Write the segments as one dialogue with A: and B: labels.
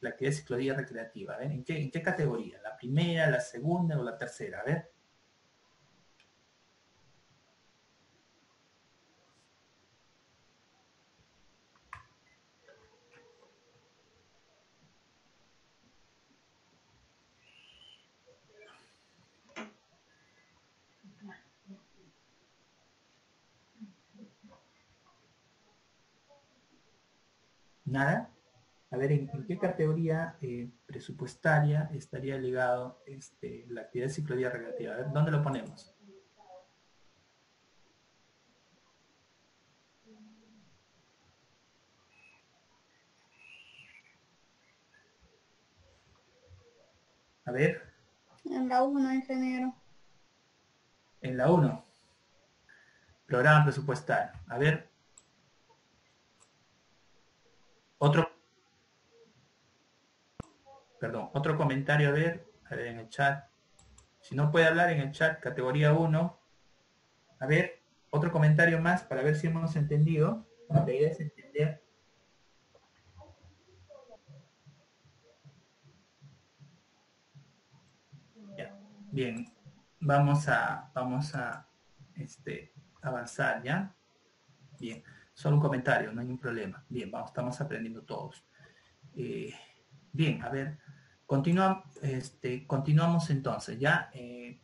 A: la actividad de ciclodía recreativa. A ¿en qué, ¿en qué categoría? ¿La primera, la segunda o la tercera? A ver. Nada. A ver, ¿en, qué categoría eh, presupuestaria estaría ligado este, la actividad de ciclodía recreativa? A ver, ¿dónde lo ponemos? A ver.
B: En la 1, ingeniero.
A: En la 1. Programa presupuestal. A ver. Otro perdón, otro comentario a ver, a ver en el chat. Si no puede hablar en el chat, categoría 1. A ver, otro comentario más para ver si hemos entendido. La idea es entender. Bien, vamos a, vamos a este, avanzar, ¿ya? Bien, solo un comentario, no hay ningún problema. Bien, vamos, estamos aprendiendo todos. Eh, bien, a ver, este, continuamos entonces, ¿ya? Eh,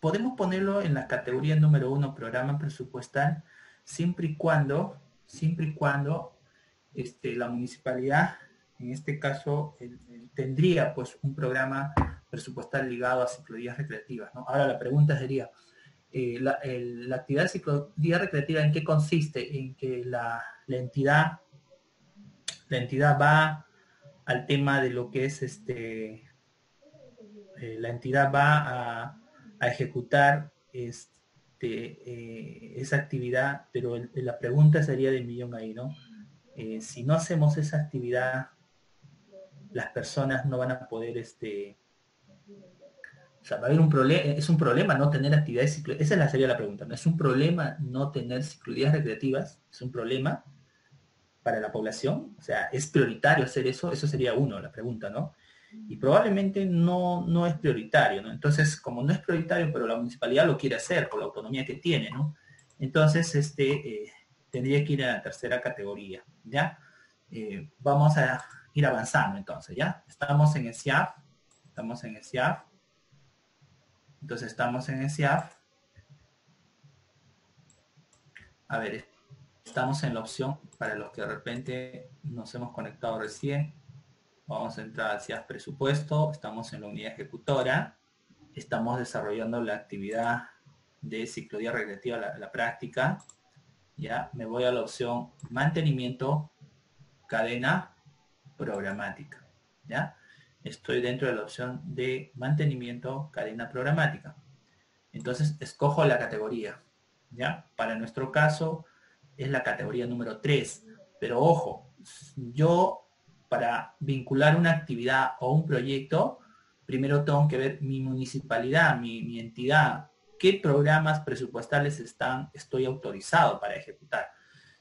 A: podemos ponerlo en la categoría número uno, programa presupuestal, siempre y cuando, siempre y cuando este, la municipalidad, en este caso, tendría pues un programa presupuestal ligado a ciclodías recreativas. Ahora la pregunta sería, eh, la, actividad de ciclodía recreativa en qué consiste? En que la, la entidad, la entidad va al tema de lo que es este eh, la entidad va a, ejecutar este, eh, esa actividad, pero la pregunta sería del millón ahí, ¿no? Eh, si no hacemos esa actividad, las personas no van a poder, este, o sea, va a haber un problema, es un problema no tener actividades, esa sería la pregunta, ¿no? Es un problema no tener ciclovías recreativas, es un problema, para la población? O sea, ¿es prioritario hacer eso? Eso sería uno, la pregunta, ¿no? Y probablemente no, no es prioritario, ¿no? Entonces, como no es prioritario, pero la municipalidad lo quiere hacer por la autonomía que tiene, ¿no? Entonces, este, eh, tendría que ir a la tercera categoría, ¿ya? Eh, vamos a ir avanzando entonces, ¿ya? Estamos en el SIAF, estamos en el SIAF, entonces estamos en el SIAF. A ver, Estamos en la opción, para los que de repente nos hemos conectado recién, vamos a entrar hacia presupuesto, estamos en la unidad ejecutora, estamos desarrollando la actividad de ciclodía recreativa, la, la práctica, ya me voy a la opción mantenimiento, cadena programática, ya estoy dentro de la opción de mantenimiento, cadena programática. Entonces escojo la categoría, ya para nuestro caso es la categoría número 3. Pero ojo, yo para vincular una actividad o un proyecto, primero tengo que ver mi municipalidad, mi, entidad, qué programas presupuestales están, estoy autorizado para ejecutar.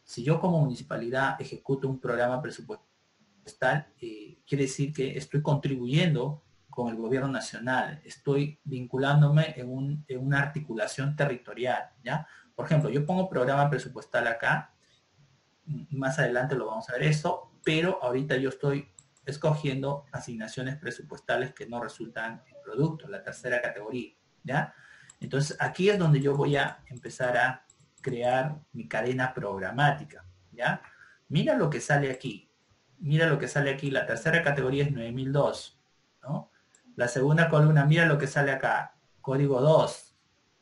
A: Si yo como municipalidad ejecuto un programa presupuestal, eh, quiere decir que estoy contribuyendo con el gobierno nacional, estoy vinculándome en, en una articulación territorial, ¿ya? Por ejemplo, yo pongo programa presupuestal acá, más adelante lo vamos a ver eso, pero ahorita yo estoy escogiendo asignaciones presupuestales que no resultan en producto, la tercera categoría, ¿ya? Entonces aquí es donde yo voy a empezar a crear mi cadena programática, ¿ya? Mira lo que sale aquí, mira lo que sale aquí, la tercera categoría es 9002, ¿no? La segunda columna, mira lo que sale acá, código 2.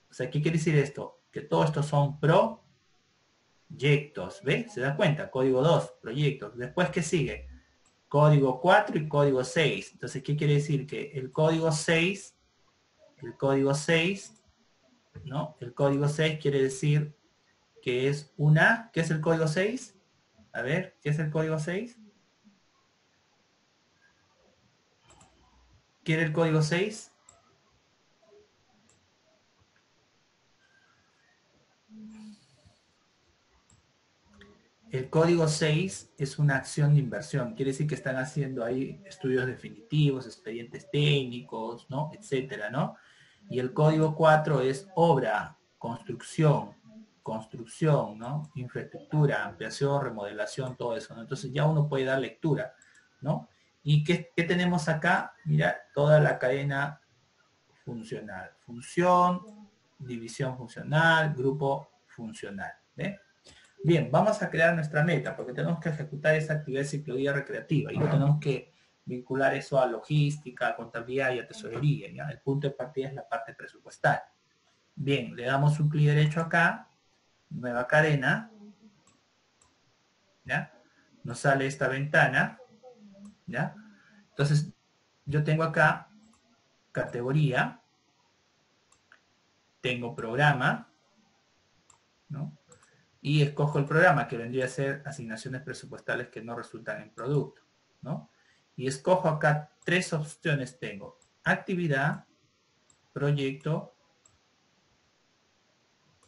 A: O sea, ¿qué quiere decir esto? Que todos estos son proyectos, ¿ve? ¿Se da cuenta? Código 2, proyectos. Después, ¿qué sigue? Código 4 y código 6. Entonces, ¿qué quiere decir? Que el código 6, el código 6, ¿no? El código 6 quiere decir que es una, ¿qué es el código 6? A ver, ¿qué es el código 6? ¿Quiere el código 6? El código 6 es una acción de inversión. Quiere decir que están haciendo ahí estudios definitivos, expedientes técnicos, ¿no? Etcétera, ¿no? Y el código 4 es obra, construcción, construcción, ¿no? Infraestructura, ampliación, remodelación, todo eso, ¿no? Entonces ya uno puede dar lectura, ¿no? ¿Y qué, qué tenemos acá? Mira, toda la cadena funcional. Función, división funcional, grupo funcional. Bien, vamos a crear nuestra meta porque tenemos que ejecutar esa actividad de ciclovía recreativa y no tenemos que vincular eso a logística, contabilidad y a tesorería. ¿ya? El punto de partida es la parte presupuestal. Bien, le damos un clic derecho acá, nueva cadena, ¿ya? Nos sale esta ventana, ¿ya? Entonces, yo tengo acá categoría, tengo programa, ¿no? Y escojo el programa que vendría a ser asignaciones presupuestales que no resultan en producto, ¿no? Y escojo acá tres opciones tengo. Actividad, proyecto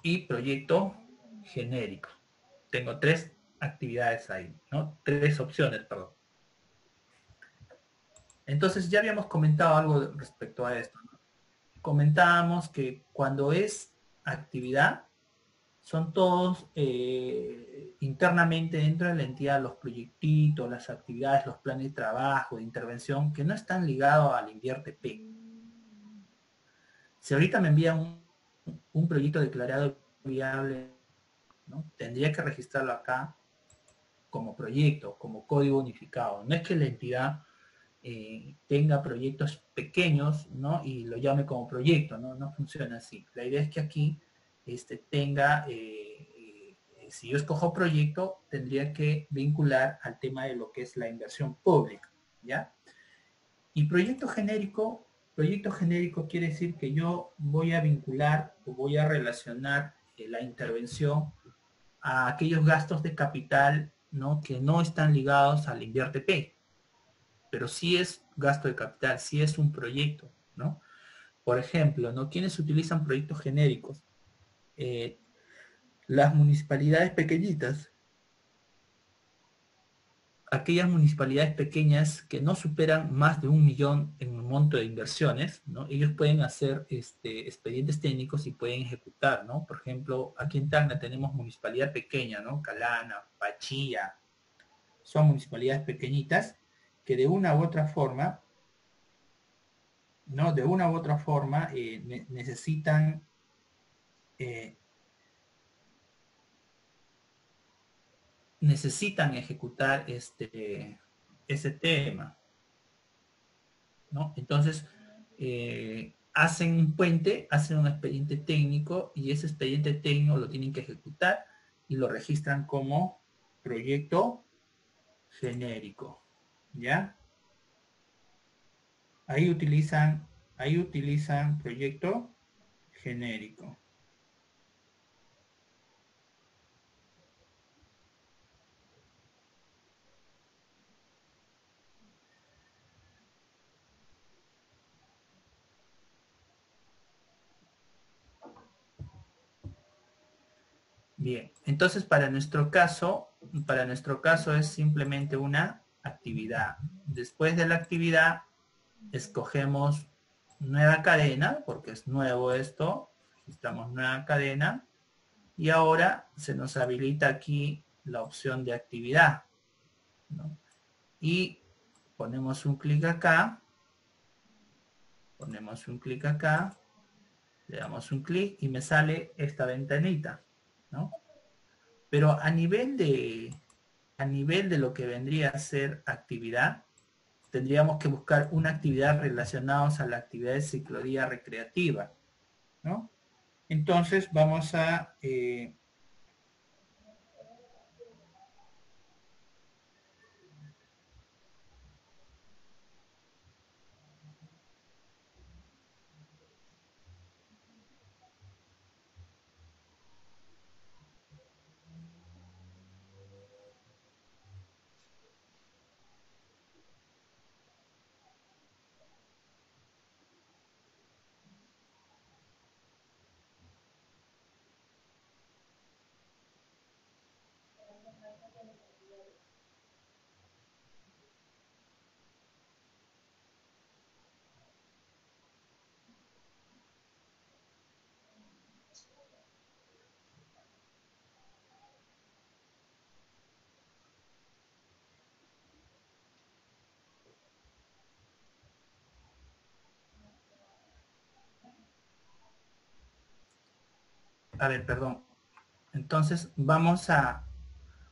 A: y proyecto genérico. Tengo tres actividades ahí, ¿no? Tres opciones, perdón. Entonces ya habíamos comentado algo respecto a esto. Comentábamos que cuando es actividad, son todos eh, internamente dentro de la entidad los proyectitos, las actividades, los planes de trabajo, de intervención, que no están ligados al invierte P. Si ahorita me envía un, un proyecto declarado viable, ¿no? tendría que registrarlo acá como proyecto, como código unificado. No es que la entidad eh, tenga proyectos pequeños, ¿no? Y lo llame como proyecto, ¿no? No funciona así. La idea es que aquí este, tenga, eh, eh, si yo escojo proyecto, tendría que vincular al tema de lo que es la inversión pública, ¿ya? Y proyecto genérico, proyecto genérico quiere decir que yo voy a vincular o voy a relacionar la intervención a aquellos gastos de capital ¿no? que no están ligados al invierte P, pero sí es gasto de capital, sí es un proyecto, ¿no? Por ejemplo, ¿no? ¿Quiénes utilizan proyectos genéricos? Eh, las municipalidades pequeñitas, aquellas municipalidades pequeñas que no superan más de un millón en un monto de inversiones, ¿no? Ellos pueden hacer este, expedientes técnicos y pueden ejecutar, ¿no? Por ejemplo, aquí en Tacna tenemos municipalidad pequeña, ¿no? Calana, Pachía, son municipalidades pequeñitas que de una u otra forma, ¿no? De una u otra forma eh, ne necesitan eh, necesitan ejecutar este, ese tema. ¿no? Entonces, eh, hacen un puente, hacen un expediente técnico y ese expediente técnico lo tienen que ejecutar y lo registran como proyecto genérico. ¿Ya? Ahí utilizan, ahí utilizan proyecto genérico. Bien, entonces para nuestro caso, para nuestro caso es simplemente una actividad. Después de la actividad, escogemos nueva cadena, porque es nuevo esto, registramos nueva cadena, y ahora se nos habilita aquí la opción de actividad. Y ponemos un clic acá, ponemos un clic acá, le damos un clic y me sale esta ventanita. ¿No? Pero a nivel de a nivel de lo que vendría a ser actividad, tendríamos que buscar una actividad relacionada a la actividad de cicloría recreativa, ¿no? Entonces vamos a eh, a ver, perdón. Entonces vamos a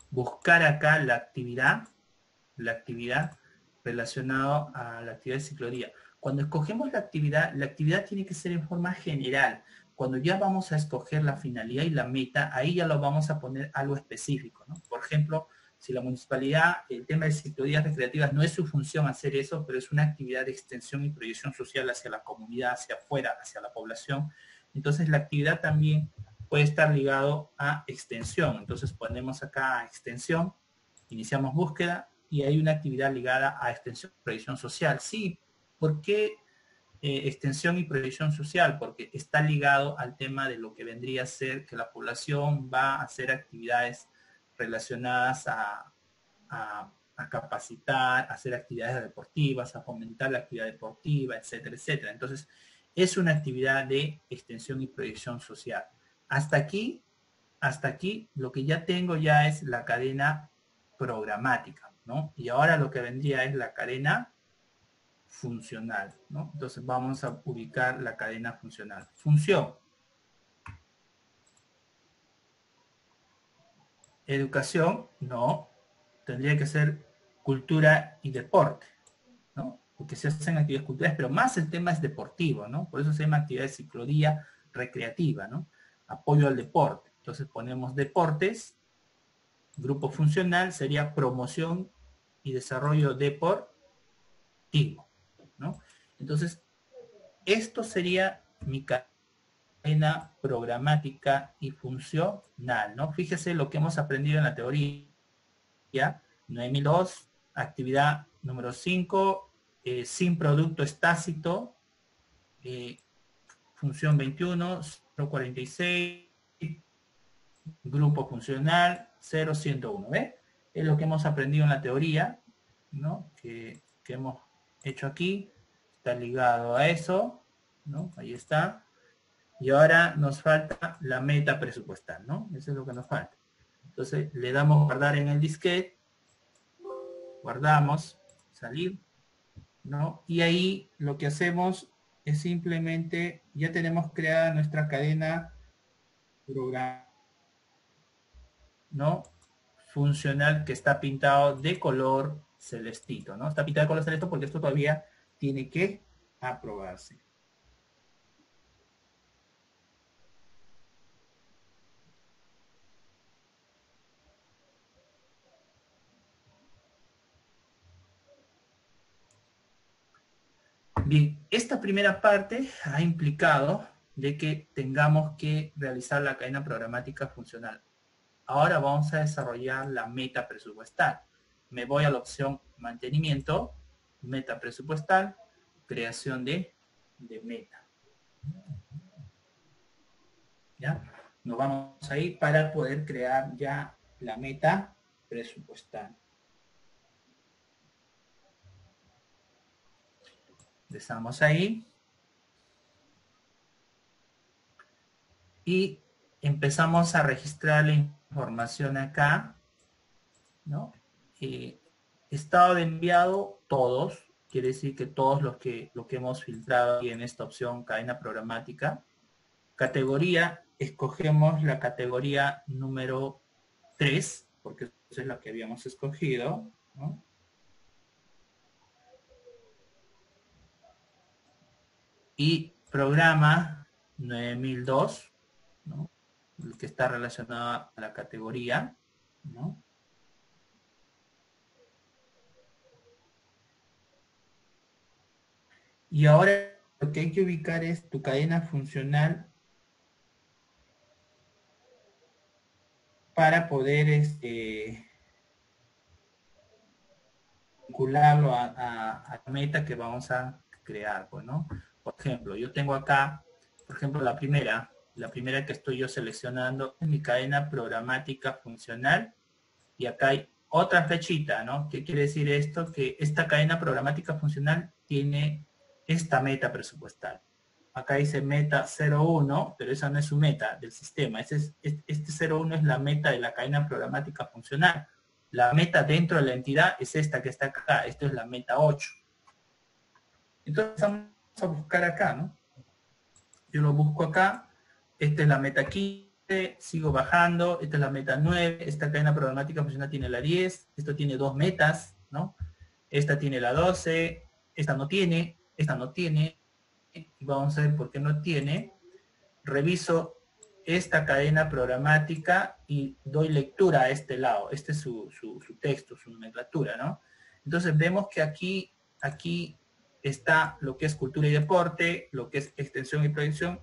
A: buscar acá la actividad, la actividad relacionada a la actividad de cicloría. Cuando escogemos la actividad, la actividad tiene que ser en forma general. Cuando ya vamos a escoger la finalidad y la meta, ahí ya lo vamos a poner algo específico. ¿no? Por ejemplo, si la municipalidad, el tema de ciclovías recreativas no es su función hacer eso, pero es una actividad de extensión y proyección social hacia la comunidad, hacia afuera, hacia la población, entonces la actividad también puede estar ligado a extensión. Entonces ponemos acá extensión, iniciamos búsqueda y hay una actividad ligada a extensión y proyección social. Sí, ¿por qué eh, extensión y proyección social? Porque está ligado al tema de lo que vendría a ser que la población va a hacer actividades relacionadas a, capacitar, hacer actividades deportivas, a fomentar la actividad deportiva, etcétera, etcétera. Entonces, es una actividad de extensión y proyección social. Hasta aquí, hasta aquí, lo que ya tengo ya es la cadena programática, ¿no? Y ahora lo que vendría es la cadena funcional, ¿no? Entonces vamos a ubicar la cadena funcional. Función. Educación, no. Tendría que ser cultura y deporte, ¿no? Porque se hacen actividades culturales, pero más el tema es deportivo, ¿no? Por eso se llama actividad de ciclodía recreativa, ¿no? Apoyo al deporte. Entonces ponemos deportes, grupo funcional sería promoción y desarrollo deportivo, ¿no? Entonces, esto sería mi programática y funcional, ¿no? Fíjese lo que hemos aprendido en la teoría, 9002, actividad número 5, eh, sin producto estácito, eh, función 21, 046, grupo funcional 0101, ¿ve? Es lo que hemos aprendido en la teoría, ¿no? Que, que hemos hecho aquí, está ligado a eso, ¿no? Ahí está. Y ahora nos falta la meta presupuestal, ¿no? Eso es lo que nos falta. Entonces le damos guardar en el disquete, guardamos, salir, ¿no? Y ahí lo que hacemos es simplemente, ya tenemos creada nuestra cadena programa, ¿no? Funcional que está pintado de color celestito, ¿no? Está pintado de color celestito porque esto todavía tiene que aprobarse. Bien, esta primera parte ha implicado de que tengamos que realizar la cadena programática funcional. Ahora vamos a desarrollar la meta presupuestal. Me voy a la opción mantenimiento, meta presupuestal, creación de, de meta. ¿Ya? Nos vamos ahí para poder crear ya la meta presupuestal. Empezamos ahí. Y empezamos a registrar la información acá. ¿no? Eh, estado de enviado, todos. Quiere decir que todos los que, lo que hemos filtrado en esta opción cadena programática. Categoría, escogemos la categoría número 3, porque esa es la que habíamos escogido. Y programa 9002, ¿no? el que está relacionado a la categoría, ¿no? Y ahora lo que hay que ubicar es tu cadena funcional para poder este, vincularlo a, la meta que vamos a crear, pues, ¿no? Por ejemplo, yo tengo acá, por ejemplo, la primera, la primera que estoy yo seleccionando es mi cadena programática funcional y acá hay otra flechita, ¿no? ¿Qué quiere decir esto? Que esta cadena programática funcional tiene esta meta presupuestal. Acá dice meta 01, pero esa no es su meta del sistema. Este, es, este 01 es la meta de la cadena programática funcional. La meta dentro de la entidad es esta que está acá. Esto es la meta 8. Entonces a buscar acá, ¿no? Yo lo busco acá. Esta es la meta 15, sigo bajando, esta es la meta 9, esta cadena programática funcional tiene la 10, esto tiene dos metas, ¿no? Esta tiene la 12, esta no tiene, esta no tiene, y vamos a ver por qué no tiene. Reviso esta cadena programática y doy lectura a este lado. Este es su, texto, su nomenclatura, ¿no? Entonces vemos que aquí, aquí está lo que es cultura y deporte, lo que es extensión y proyección.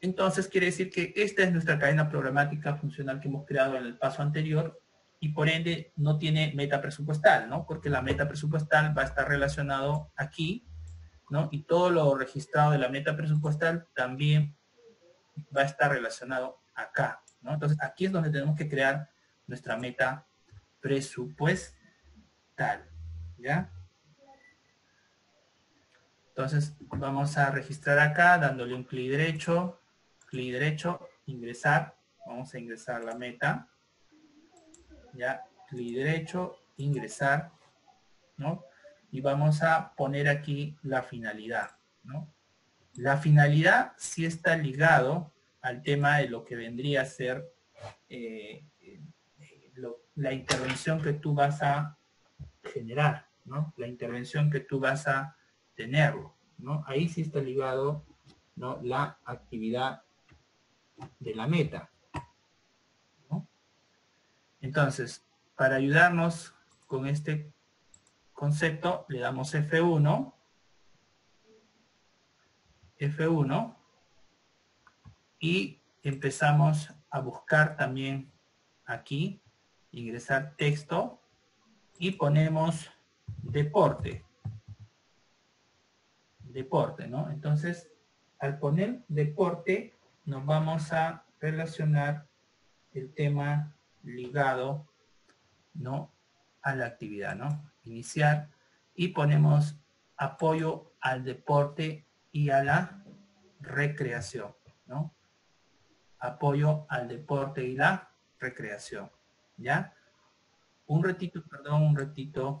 A: Entonces quiere decir que esta es nuestra cadena programática funcional que hemos creado en el paso anterior y por ende no tiene meta presupuestal, ¿no? Porque la meta presupuestal va a estar relacionado aquí, ¿no? Y todo lo registrado de la meta presupuestal también va a estar relacionado acá, ¿no? Entonces aquí es donde tenemos que crear nuestra meta presupuestal, ¿ya? Entonces vamos a registrar acá dándole un clic derecho, clic derecho, ingresar, vamos a ingresar la meta, ya, clic derecho, ingresar, ¿no? Y vamos a poner aquí la finalidad, ¿no? La finalidad sí está ligado al tema de lo que vendría a ser eh, la intervención que tú vas a generar, ¿no? La intervención que tú vas a tenerlo, ¿no? Ahí sí está ligado, ¿no? La actividad de la meta. Entonces, para ayudarnos con este concepto, le damos F1, F1, y empezamos a buscar también aquí, ingresar texto, y ponemos deporte. Deporte, ¿no? Entonces, al poner deporte, nos vamos a relacionar el tema ligado ¿no? a la actividad, ¿no? Iniciar y ponemos apoyo al deporte y a la recreación, ¿no? Apoyo al deporte y la recreación, ¿ya? Un ratito, perdón, un ratito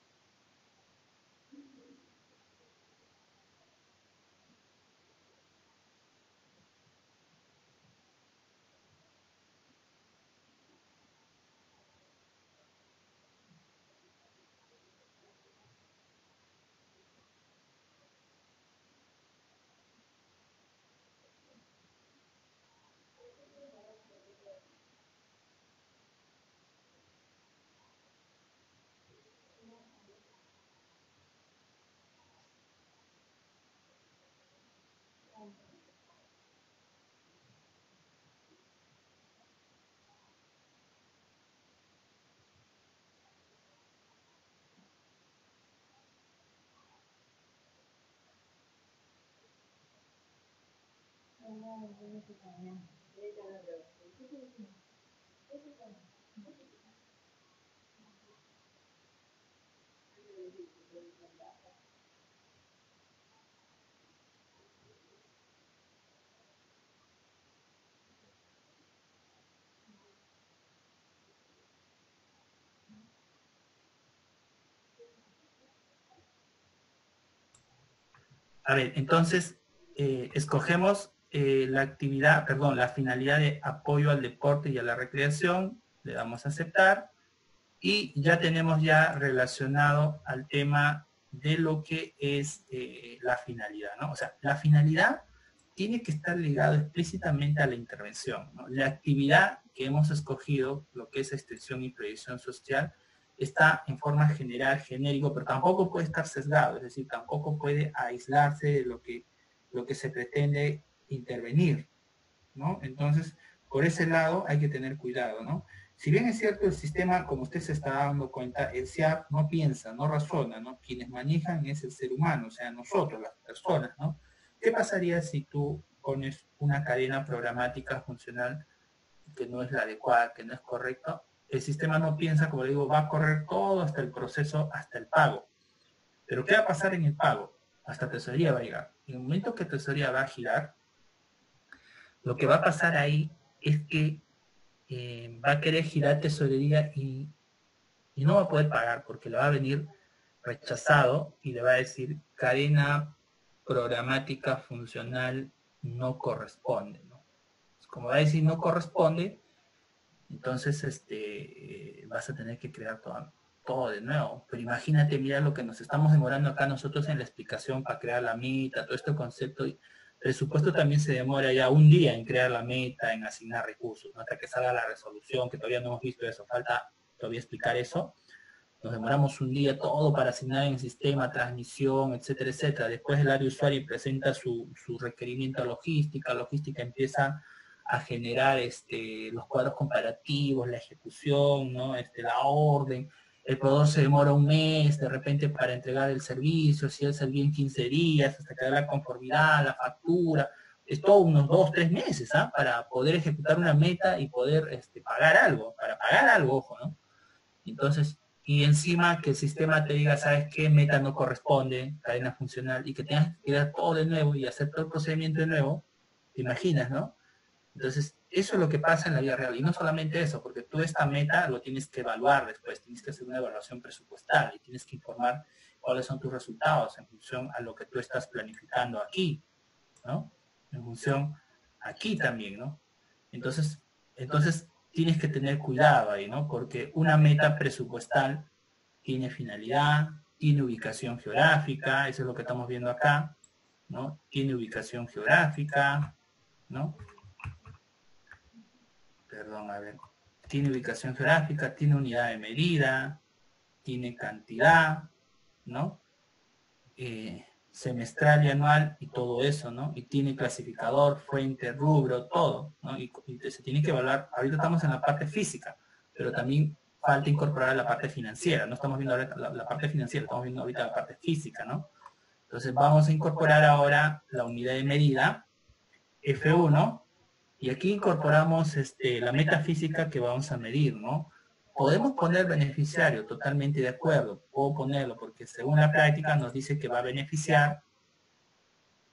A: A ver, entonces eh, escogemos eh, la actividad, perdón, la finalidad de apoyo al deporte y a la recreación, le damos a aceptar y ya tenemos ya relacionado al tema de lo que es eh, la finalidad, ¿no? O sea, la finalidad tiene que estar ligado explícitamente a la intervención. La actividad que hemos escogido, lo que es extensión y proyección social, está en forma general, genérico, pero tampoco puede estar sesgado, es decir, tampoco puede aislarse de lo que, lo que se pretende intervenir, ¿no? Entonces, por ese lado hay que tener cuidado, ¿no? Si bien es cierto el sistema, como usted se está dando cuenta, el SIAP no piensa, no razona, ¿no? Quienes manejan es el ser humano, o sea, nosotros, las personas, ¿no? ¿Qué pasaría si tú pones una cadena programática funcional que no es la adecuada, que no es correcta? El sistema no piensa, como le digo, va a correr todo hasta el proceso, hasta el pago. Pero ¿qué va a pasar en el pago? Hasta tesorería va a llegar. En el momento que tesorería va a girar, lo que va a pasar ahí es que eh, va a querer girar tesorería y, y no va a poder pagar porque le va a venir rechazado y le va a decir cadena programática funcional no corresponde. ¿no? Como va a decir no corresponde, entonces este, vas a tener que crear todo, todo de nuevo. Pero imagínate, mira lo que nos estamos demorando acá nosotros en la explicación para crear la meta, todo este concepto. El presupuesto también se demora ya un día en crear la meta, en asignar recursos, hasta que salga la resolución, que todavía no hemos visto eso, falta todavía explicar eso. Nos demoramos un día todo para asignar en el sistema, transmisión, etcétera, etcétera. Después el área usuario presenta su, su requerimiento logística, logística empieza a generar este, los cuadros comparativos, la ejecución, ¿no? este, la orden, el proveedor se demora un mes de repente para entregar el servicio, si él servicio en 15 días, hasta que la conformidad, la factura, es todo unos dos, tres meses, ¿ah? Para poder ejecutar una meta y poder este, pagar algo, para pagar algo, ojo, ¿no? Entonces, y encima que el sistema te diga, ¿sabes qué? Meta no corresponde, cadena funcional, y que tengas que dar todo de nuevo y hacer todo el procedimiento de nuevo, te imaginas, ¿no? Entonces, eso es lo que pasa en la vida real. Y no solamente eso, porque tú esta meta lo tienes que evaluar después, tienes que hacer una evaluación presupuestal y tienes que informar cuáles son tus resultados en función a lo que tú estás planificando aquí, ¿no? En función aquí también, ¿no? Entonces, entonces tienes que tener cuidado ahí, ¿no? Porque una meta presupuestal tiene finalidad, tiene ubicación geográfica, eso es lo que estamos viendo acá, ¿no? Tiene ubicación geográfica, ¿no? Perdón, a ver, tiene ubicación geográfica, tiene unidad de medida, tiene cantidad, ¿no? Eh, semestral y anual y todo eso, ¿no? Y tiene clasificador, fuente, rubro, todo, ¿no? Y, se tiene que evaluar, ahorita estamos en la parte física, pero también falta incorporar la parte financiera, no estamos viendo la, la parte financiera, estamos viendo ahorita la parte física, ¿no? Entonces vamos a incorporar ahora la unidad de medida, F1, y aquí incorporamos este, la metafísica que vamos a medir, ¿no? Podemos poner beneficiario, totalmente de acuerdo, puedo ponerlo, porque según la práctica nos dice que va a beneficiar,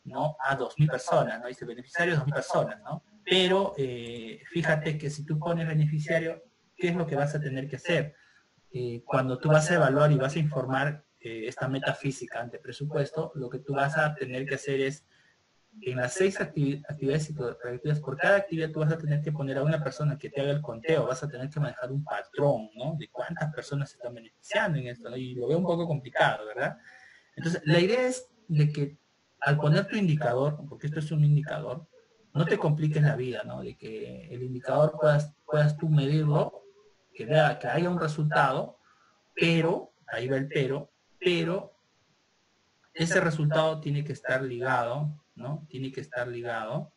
A: ¿no? A 2.000 personas, ¿no? Dice beneficiario a 2.000 personas, ¿no? Pero eh, fíjate que si tú pones beneficiario, ¿qué es lo que vas a tener que hacer? Eh, cuando tú vas a evaluar y vas a informar eh, esta metafísica ante presupuesto, lo que tú vas a tener que hacer es en las seis actividades y por cada actividad tú vas a tener que poner a una persona que te haga el conteo, vas a tener que manejar un patrón, ¿no? De cuántas personas están beneficiando en esto, Y lo veo un poco complicado, ¿verdad? Entonces, la idea es de que al poner tu indicador, porque esto es un indicador, no te compliques la vida, ¿no? De que el indicador puedas, puedas tú medirlo, que haya un resultado, pero, ahí va el pero, pero ese resultado tiene que estar ligado ¿no? Tiene que estar ligado,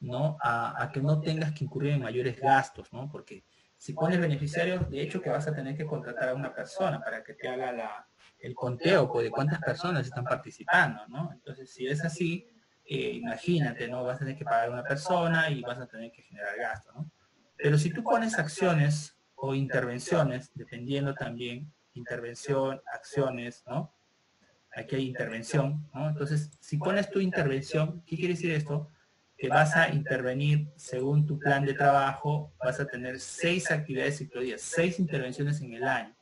A: ¿no? A, que no tengas que incurrir en mayores gastos, ¿no? Porque si pones beneficiarios, de hecho que vas a tener que contratar a una persona para que te haga la, el conteo pues, de cuántas personas están participando, ¿no? Entonces, si es así, eh, imagínate, ¿no? Vas a tener que pagar a una persona y vas a tener que generar gastos, ¿no? Pero si tú pones acciones o intervenciones, dependiendo también, intervención, acciones, ¿no? Aquí hay intervención, ¿no? Entonces, si pones tu intervención, ¿qué quiere decir esto? Que vas a intervenir según tu plan de trabajo, vas a tener seis actividades ciclodías, seis intervenciones en el año,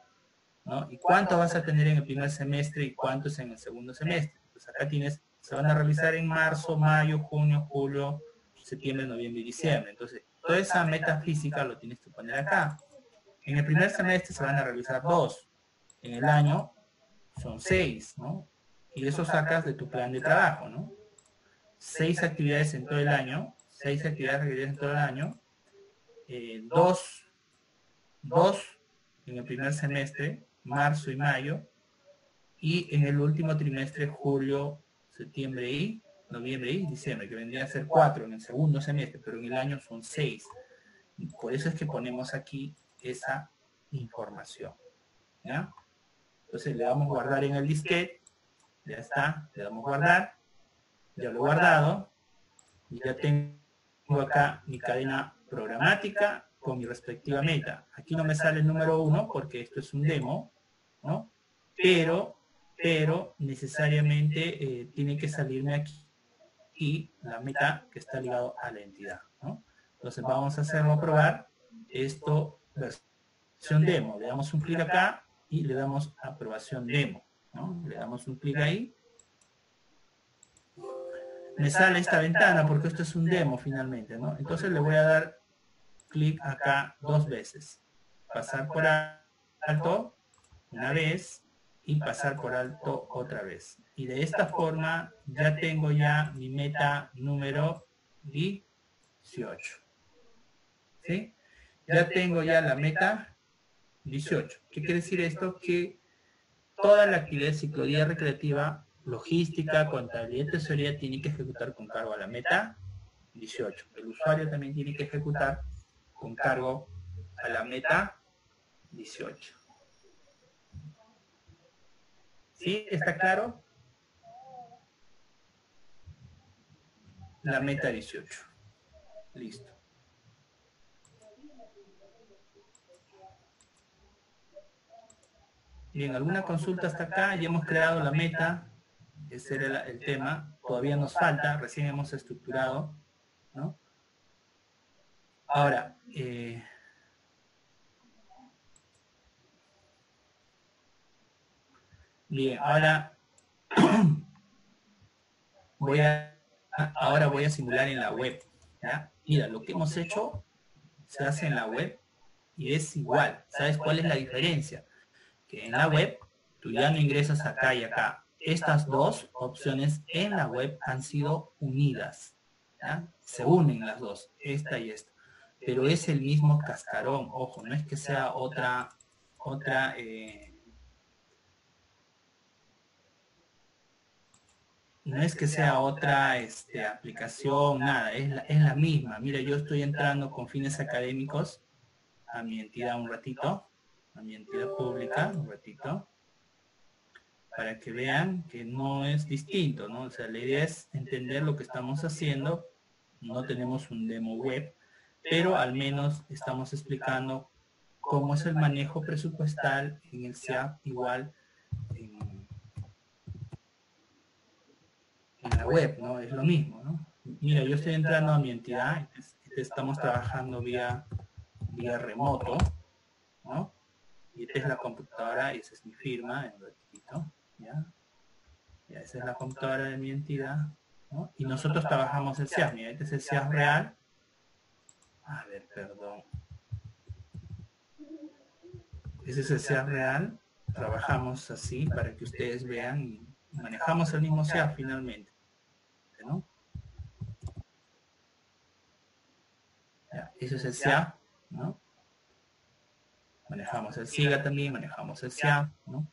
A: ¿no? ¿Y cuánto vas a tener en el primer semestre y cuántos en el segundo semestre? Pues acá tienes, se van a realizar en marzo, mayo, junio, julio, septiembre, noviembre y diciembre. Entonces, toda esa metafísica lo tienes que poner acá. En el primer semestre se van a realizar dos. En el año son seis, ¿no? Y eso sacas de tu plan de trabajo, ¿no? Seis actividades en todo el año, seis actividades en todo el año, eh, dos, dos en el primer semestre, marzo y mayo, y en el último trimestre, julio, septiembre y noviembre y diciembre, que vendría a ser cuatro en el segundo semestre, pero en el año son seis. Por eso es que ponemos aquí esa información. ¿ya? Entonces le damos guardar en el disquete. Ya está. Le damos guardar. Ya lo he guardado. Y ya tengo acá mi cadena programática con mi respectiva meta. Aquí no me sale el número uno porque esto es un demo, ¿no? Pero, pero necesariamente eh, tiene que salirme aquí y la meta que está ligado a la entidad. Entonces vamos a hacerlo probar esto versión demo. Le damos un clic acá y le damos aprobación demo. Le damos un clic ahí. Me sale esta ventana porque esto es un demo finalmente. ¿no? Entonces le voy a dar clic acá dos veces. Pasar por alto una vez y pasar por alto otra vez. Y de esta forma ya tengo ya mi meta número 18. ¿Sí? Ya tengo ya la meta 18. ¿Qué quiere decir esto? Que toda la actividad de recreativa, logística, contabilidad y tiene que ejecutar con cargo a la meta 18. El usuario también tiene que ejecutar con cargo a la meta 18. ¿Sí? ¿Está claro? La meta 18. Listo. Bien, ¿alguna consulta hasta acá? Ya hemos creado la meta. Ese era el tema. Todavía nos falta, recién hemos estructurado. ¿no? Ahora, eh, Bien, ahora voy a ahora voy a simular en la web. Mira, lo que hemos hecho se hace en la web y es igual. ¿Sabes cuál es la diferencia? En la web tú ya no ingresas acá y acá. Estas dos opciones en la web han sido unidas. Se unen las dos, esta y esta. Pero es el mismo cascarón, ojo, no es que sea otra, otra eh, no es que sea otra este, aplicación, nada, es la, es la misma. Mira, yo estoy entrando con fines académicos a mi entidad un ratito, mi entidad pública un ratito, para que vean que no es distinto, ¿no? O sea, la idea es entender lo que estamos haciendo, no tenemos un demo web, pero al menos estamos explicando cómo es el manejo presupuestal en el SEAP igual en la web, ¿no? Es lo mismo, ¿no? Mira, yo estoy entrando a mi entidad, estamos trabajando vía, vía remoto, ¿no? Y esta es la computadora y esa es mi firma, en ratito, ¿ya? Ya, esa es la computadora de mi entidad, ¿no? Y nosotros trabajamos el SEAS, mira, este es el real. A ver, perdón. Ese es el real, trabajamos así para que ustedes vean manejamos el mismo SEAS finalmente. ¿no? eso es el SEA, ¿no? Manejamos el SIGA también, manejamos el SEA, ¿no?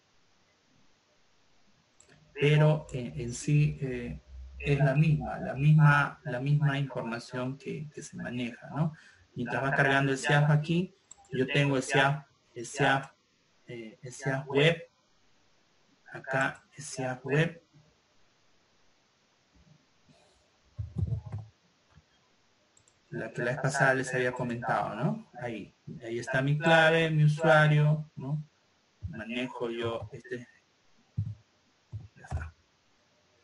A: Pero eh, en sí eh, es la misma, la misma, la misma información que, se maneja, ¿no? Mientras va cargando el SEAF aquí, yo tengo el SEAF, el SEAF, eh, el SEAF web, acá el SEAF web, la que la vez pasada les había comentado, ¿no? Ahí, ahí está mi clave, mi usuario, ¿no? Manejo yo este.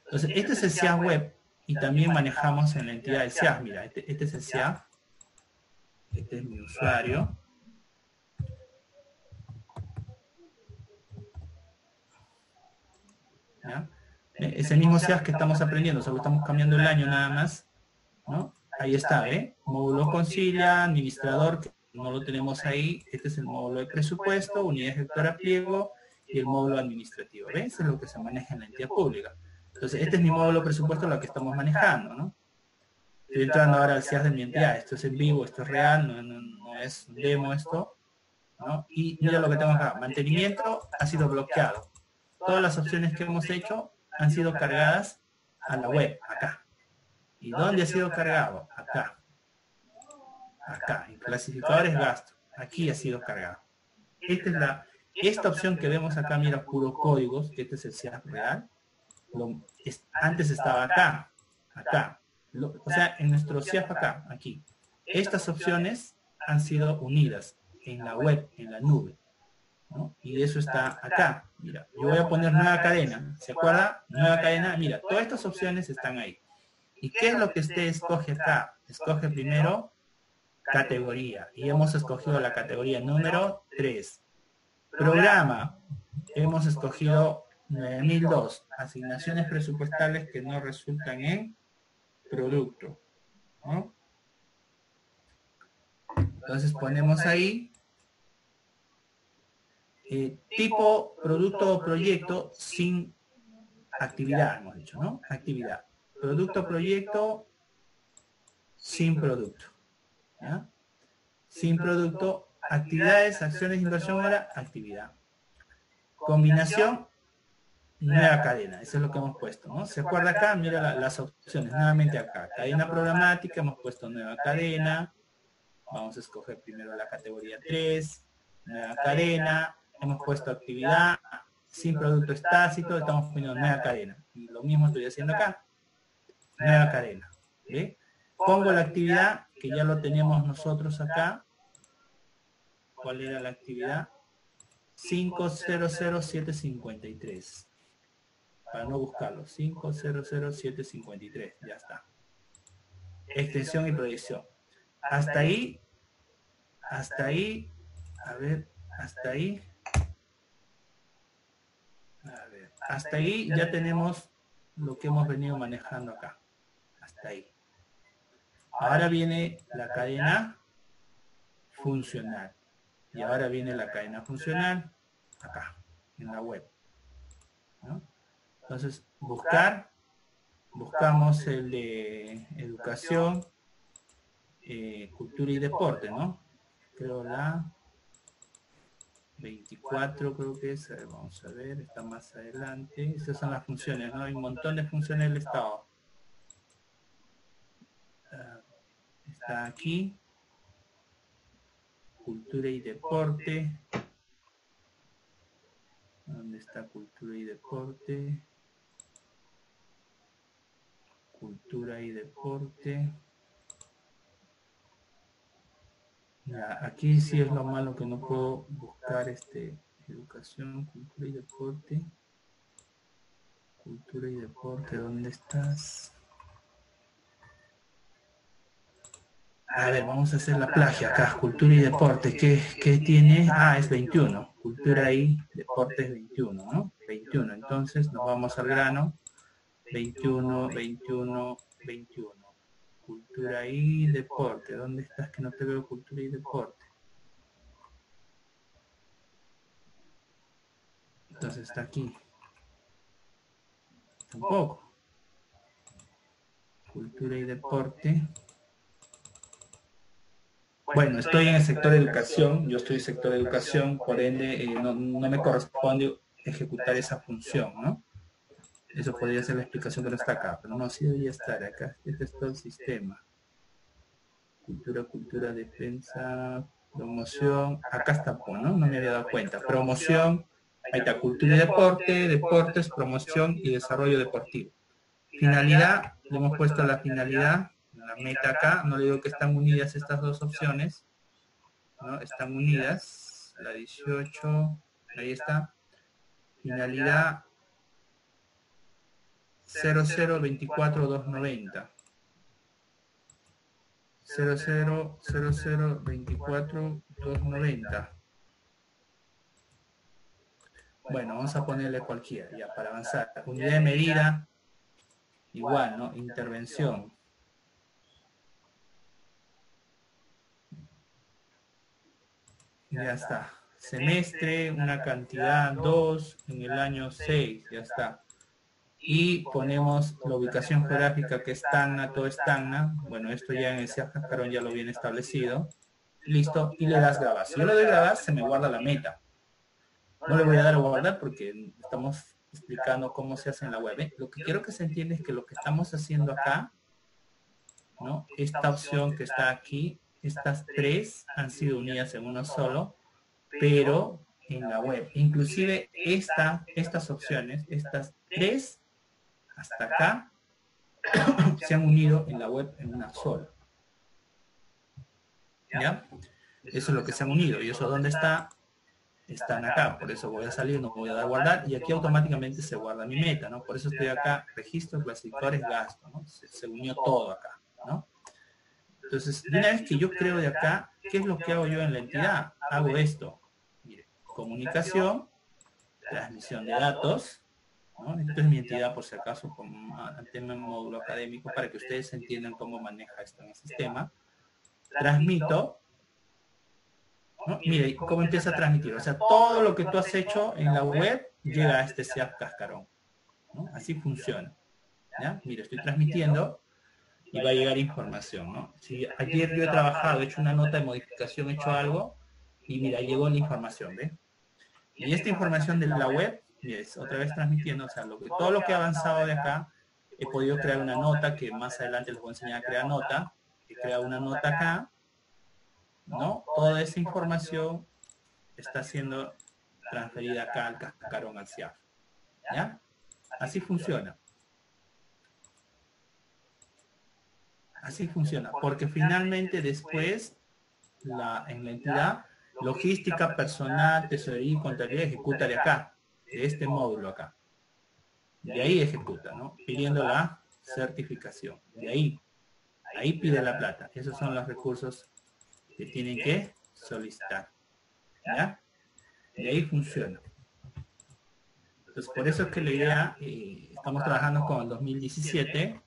A: Entonces, este es el SIAS web y también manejamos en la entidad del SIAS. Mira, este, este es el SIAS. Este es mi usuario. ¿Ya? Es el mismo SIAS que estamos aprendiendo, solo estamos cambiando el año nada más, ¿no? Ahí está, ¿eh? Módulo concilia, administrador, que no lo tenemos ahí. Este es el módulo de presupuesto, unidad gestora pliego y el módulo administrativo. ¿Ves? Es lo que se maneja en la entidad pública. Entonces, este es mi módulo presupuesto, lo que estamos manejando, ¿no? Estoy entrando ahora al CIAS de mi entidad. Esto es en vivo, esto es real, no, no es demo esto. ¿no? Y mira lo que tengo acá. Mantenimiento ha sido bloqueado. Todas las opciones que hemos hecho han sido cargadas a la web, acá. ¿Y dónde ha sido cargado? Acá. Acá. En clasificadores gasto. Aquí ha sido cargado. Esta es la, esta opción que vemos acá, mira, puro códigos, este es el SIAP real. antes estaba acá, acá. o sea, en nuestro SIAP acá, aquí. Estas opciones han sido unidas en la web, en la nube. Y eso está acá. Mira, yo voy a poner nueva cadena. ¿Se acuerda? Nueva cadena. Mira, todas estas opciones están ahí. ¿Y qué es lo que usted escoge acá? Escoge primero categoría. Y hemos escogido la categoría número 3. Programa. Hemos escogido 9002. Asignaciones presupuestales que no resultan en producto. Entonces ponemos ahí eh, tipo producto o proyecto sin actividad, hemos dicho, ¿no? Actividad. Producto proyecto sin producto. Sin producto, actividades, acciones, inversión, hora, actividad. Combinación, nueva cadena. Eso es lo que hemos puesto, ¿no? ¿Se acuerda acá? Mira las opciones. Nuevamente acá. Cadena programática, hemos puesto nueva cadena. Vamos a escoger primero la categoría 3. Nueva cadena. Hemos puesto actividad. Sin producto estácito, estamos poniendo nueva cadena. Lo mismo estoy haciendo acá. Nueva cadena. Pongo la actividad, que ya lo teníamos nosotros acá. ¿Cuál era la actividad? 500753 para no buscarlo. 500753, ya está. Extensión y proyección. Hasta ahí, hasta ahí, a ver, hasta ahí. A ver, hasta ahí ya tenemos lo que hemos venido manejando acá. Ahí. Ahora viene la cadena funcional. Y ahora viene la cadena funcional acá, en la web. Entonces, buscar, buscamos el de educación, eh, cultura y deporte, ¿no? Creo la 24 creo que es, vamos a ver, está más adelante. Esas son las funciones, ¿no? Hay un montón de funciones del Estado. Ah, aquí. Cultura y deporte. ¿Dónde está cultura y deporte? cultura y deporte. Aquí sí es lo malo que no puedo buscar este educación, cultura y deporte. Cultura y deporte, ¿dónde estás? A ver, vamos a hacer la plagia acá, cultura y deporte. ¿Qué, qué tiene? Ah, es 21. Cultura y deporte es 21, ¿no? 21. Entonces nos vamos al grano. 21, 21, 21. Cultura y deporte. ¿Dónde estás que no te veo cultura y deporte? Entonces está aquí. Tampoco. Cultura y deporte. Bueno, estoy en el sector de educación, yo estoy en el sector de educación, por ende eh, no, me corresponde ejecutar esa función, ¿no? Eso podría ser la explicación que no está acá, pero no, sí debería estar acá. Este es todo el sistema. Cultura, cultura, defensa, promoción. Acá está, ¿no? No me había dado cuenta. Promoción, ahí está, cultura y deporte, deportes, promoción y desarrollo deportivo. Finalidad, le hemos puesto la finalidad, la meta acá, no le digo que están unidas estas dos opciones, ¿no? Están unidas, la 18, ahí está. Finalidad, 0024290. 0024290. Bueno, vamos a ponerle cualquiera ya para avanzar. Unidad de medida, igual, ¿no? Intervención. Ya está. Semestre, una cantidad, 2, en el año 6, ya está y ponemos la ubicación geográfica que es Tacna, todo es Tacna. Bueno, esto ya en el CIAF Cascarón ya lo viene establecido. Listo, y le das grabar. Si yo le doy grabar, se me guarda la meta. No le voy a dar a guardar porque estamos explicando cómo se hace en la web. ¿eh? Lo que quiero que se entienda es que lo que estamos haciendo acá, ¿no? esta opción que está aquí, estas tres han sido unidas en uno solo, pero en la web. Inclusive esta, estas opciones, estas tres hasta acá se han unido en la web en una sola. ¿Ya? Eso es lo que se han unido. ¿Y eso dónde está? están acá, por eso voy a salir, no voy a dar guardar y aquí automáticamente se guarda mi meta, ¿no? Por eso estoy acá, registro, clasificadores, gasto. Se, unió todo acá, ¿no? Entonces, una vez que yo creo de acá, ¿qué es lo que hago yo en la entidad? Hago esto, mire, comunicación, transmisión de datos, ¿no? Esto es mi entidad por si acaso como tema módulo académico para que ustedes entiendan cómo maneja esto en el sistema. Transmito, Mire, cómo empieza a transmitir. O sea, todo lo que tú has hecho en la web llega a este SEAP cascarón. Así funciona. ¿ya? Mira, estoy transmitiendo y va a llegar información. ¿no? Si ayer yo he trabajado, he hecho una nota de modificación, he hecho algo, y mira, llegó la información, ¿ve? Y esta información de la web, es otra vez transmitiendo, o sea, lo que, todo lo que ha avanzado de acá, he podido crear una nota, que más adelante les voy a enseñar a crear nota, he creado una nota acá, ¿no? Toda esa información está siendo transferida acá al cascarón al CIAF. ¿Ya? Así funciona. Así funciona, porque finalmente después la, en la entidad logística, personal, tesorería y contabilidad ejecuta de acá, de este módulo acá. De ahí ejecuta, ¿no? Pidiendo la certificación. De ahí. Ahí pide la plata. Esos son los recursos que tienen que solicitar. ¿Ya? Y ahí funciona. Entonces, por eso es que la idea, eh, estamos trabajando con el 2017,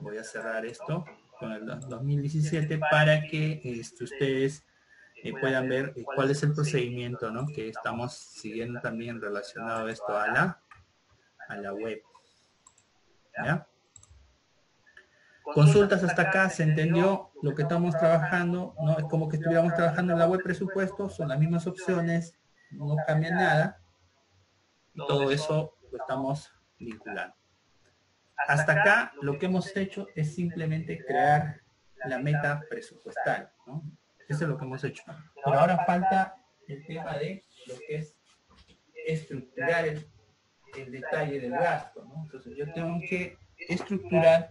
A: voy a cerrar esto, con el 2017 para que este, ustedes eh, puedan ver eh, cuál es el procedimiento ¿no? que estamos siguiendo también relacionado esto a la, a la web. Consultas hasta acá, se entendió lo que estamos trabajando, ¿no? Es como que estuviéramos trabajando en la web presupuesto, son las mismas opciones, no cambia nada. Y todo eso lo estamos vinculando. Hasta acá lo que hemos hecho es simplemente crear la meta presupuestal, ¿no? Eso es lo que hemos hecho. Pero ahora falta el tema de lo que es estructurar el, el detalle del gasto, ¿no? Entonces yo tengo que estructurar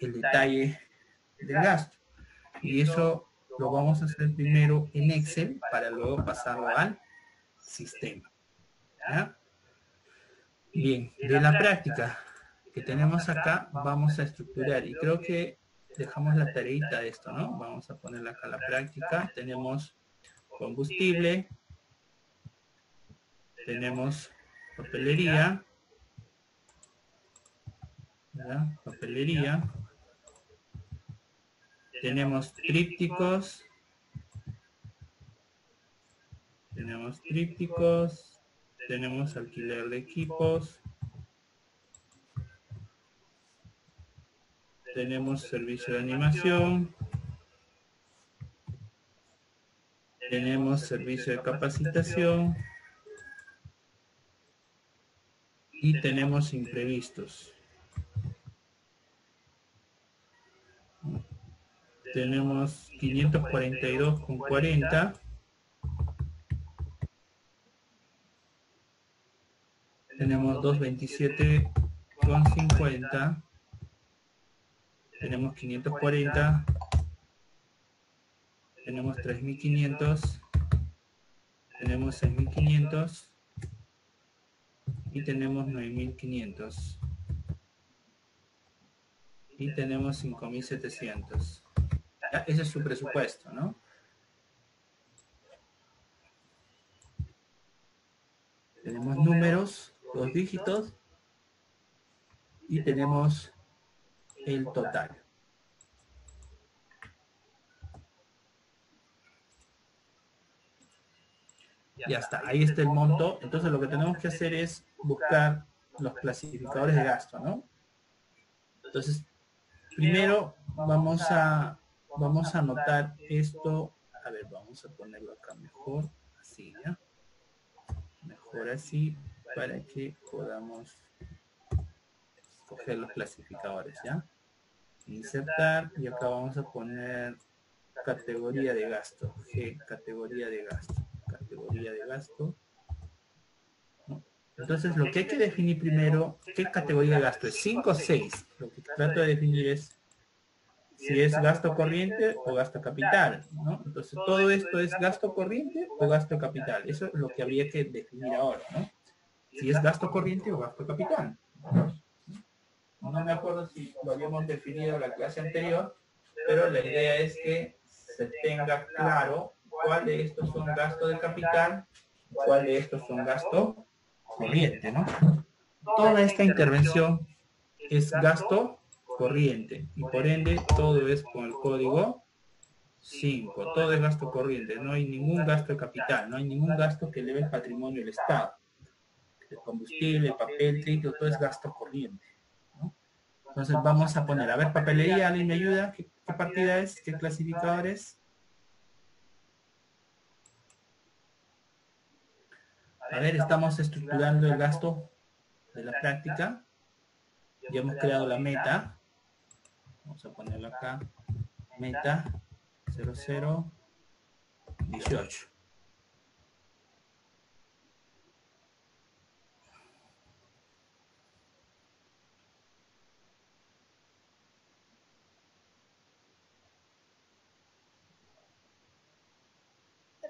A: el detalle del gasto. Y eso lo vamos a hacer primero en Excel para luego pasarlo al sistema. Bien, de la práctica que tenemos acá, vamos a estructurar. Y creo que dejamos la tareita de esto, ¿no? Vamos a ponerla acá la práctica. Tenemos combustible. Tenemos papelería. Papelería tenemos trípticos, tenemos trípticos, tenemos alquiler de equipos, tenemos servicio de animación, tenemos servicio de capacitación. Y tenemos imprevistos. tenemos 542 con 40 tenemos 227 con 50 tenemos 540 tenemos 3500 tenemos 6500 y tenemos 9500 y tenemos 5700 ese es su presupuesto, ¿no? Tenemos números, dos dígitos, y tenemos el total. Ya está, ahí está el monto. Entonces lo que tenemos que hacer es buscar los clasificadores de gasto, ¿no? Entonces, primero vamos a vamos a anotar esto. A ver, vamos a ponerlo acá mejor. Así, ¿ya? Mejor así para que podamos escoger los clasificadores, ¿ya? Insertar y acá vamos a poner categoría de gasto. Categoría de gasto. Categoría de gasto. Entonces lo que hay que definir primero, ¿qué categoría de gasto es? 5 o 6. Lo que trato de definir es si es gasto corriente o gasto capital, ¿no? Entonces todo esto es gasto corriente o gasto capital. Eso es lo que habría que definir ahora, ¿no? Si es gasto corriente o gasto capital. No me acuerdo si lo habíamos definido en la clase anterior, pero la idea es que se tenga claro cuál de estos son gastos de capital, cuál de estos son gasto corriente, ¿no? Toda esta intervención es gasto corriente y por ende todo es con el código 5, todo es gasto corriente, no hay ningún gasto de capital, no hay ningún gasto que eleve el patrimonio del Estado. El combustible, el papel, trigo, todo es gasto corriente. Entonces vamos a poner, a ver, papelería, ¿alguien me ayuda? ¿Qué, partida es? ¿Qué clasificador es? A ver, estamos estructurando el gasto de la práctica. Ya hemos creado la meta. Vamos a ponerlo acá. Meta 0018.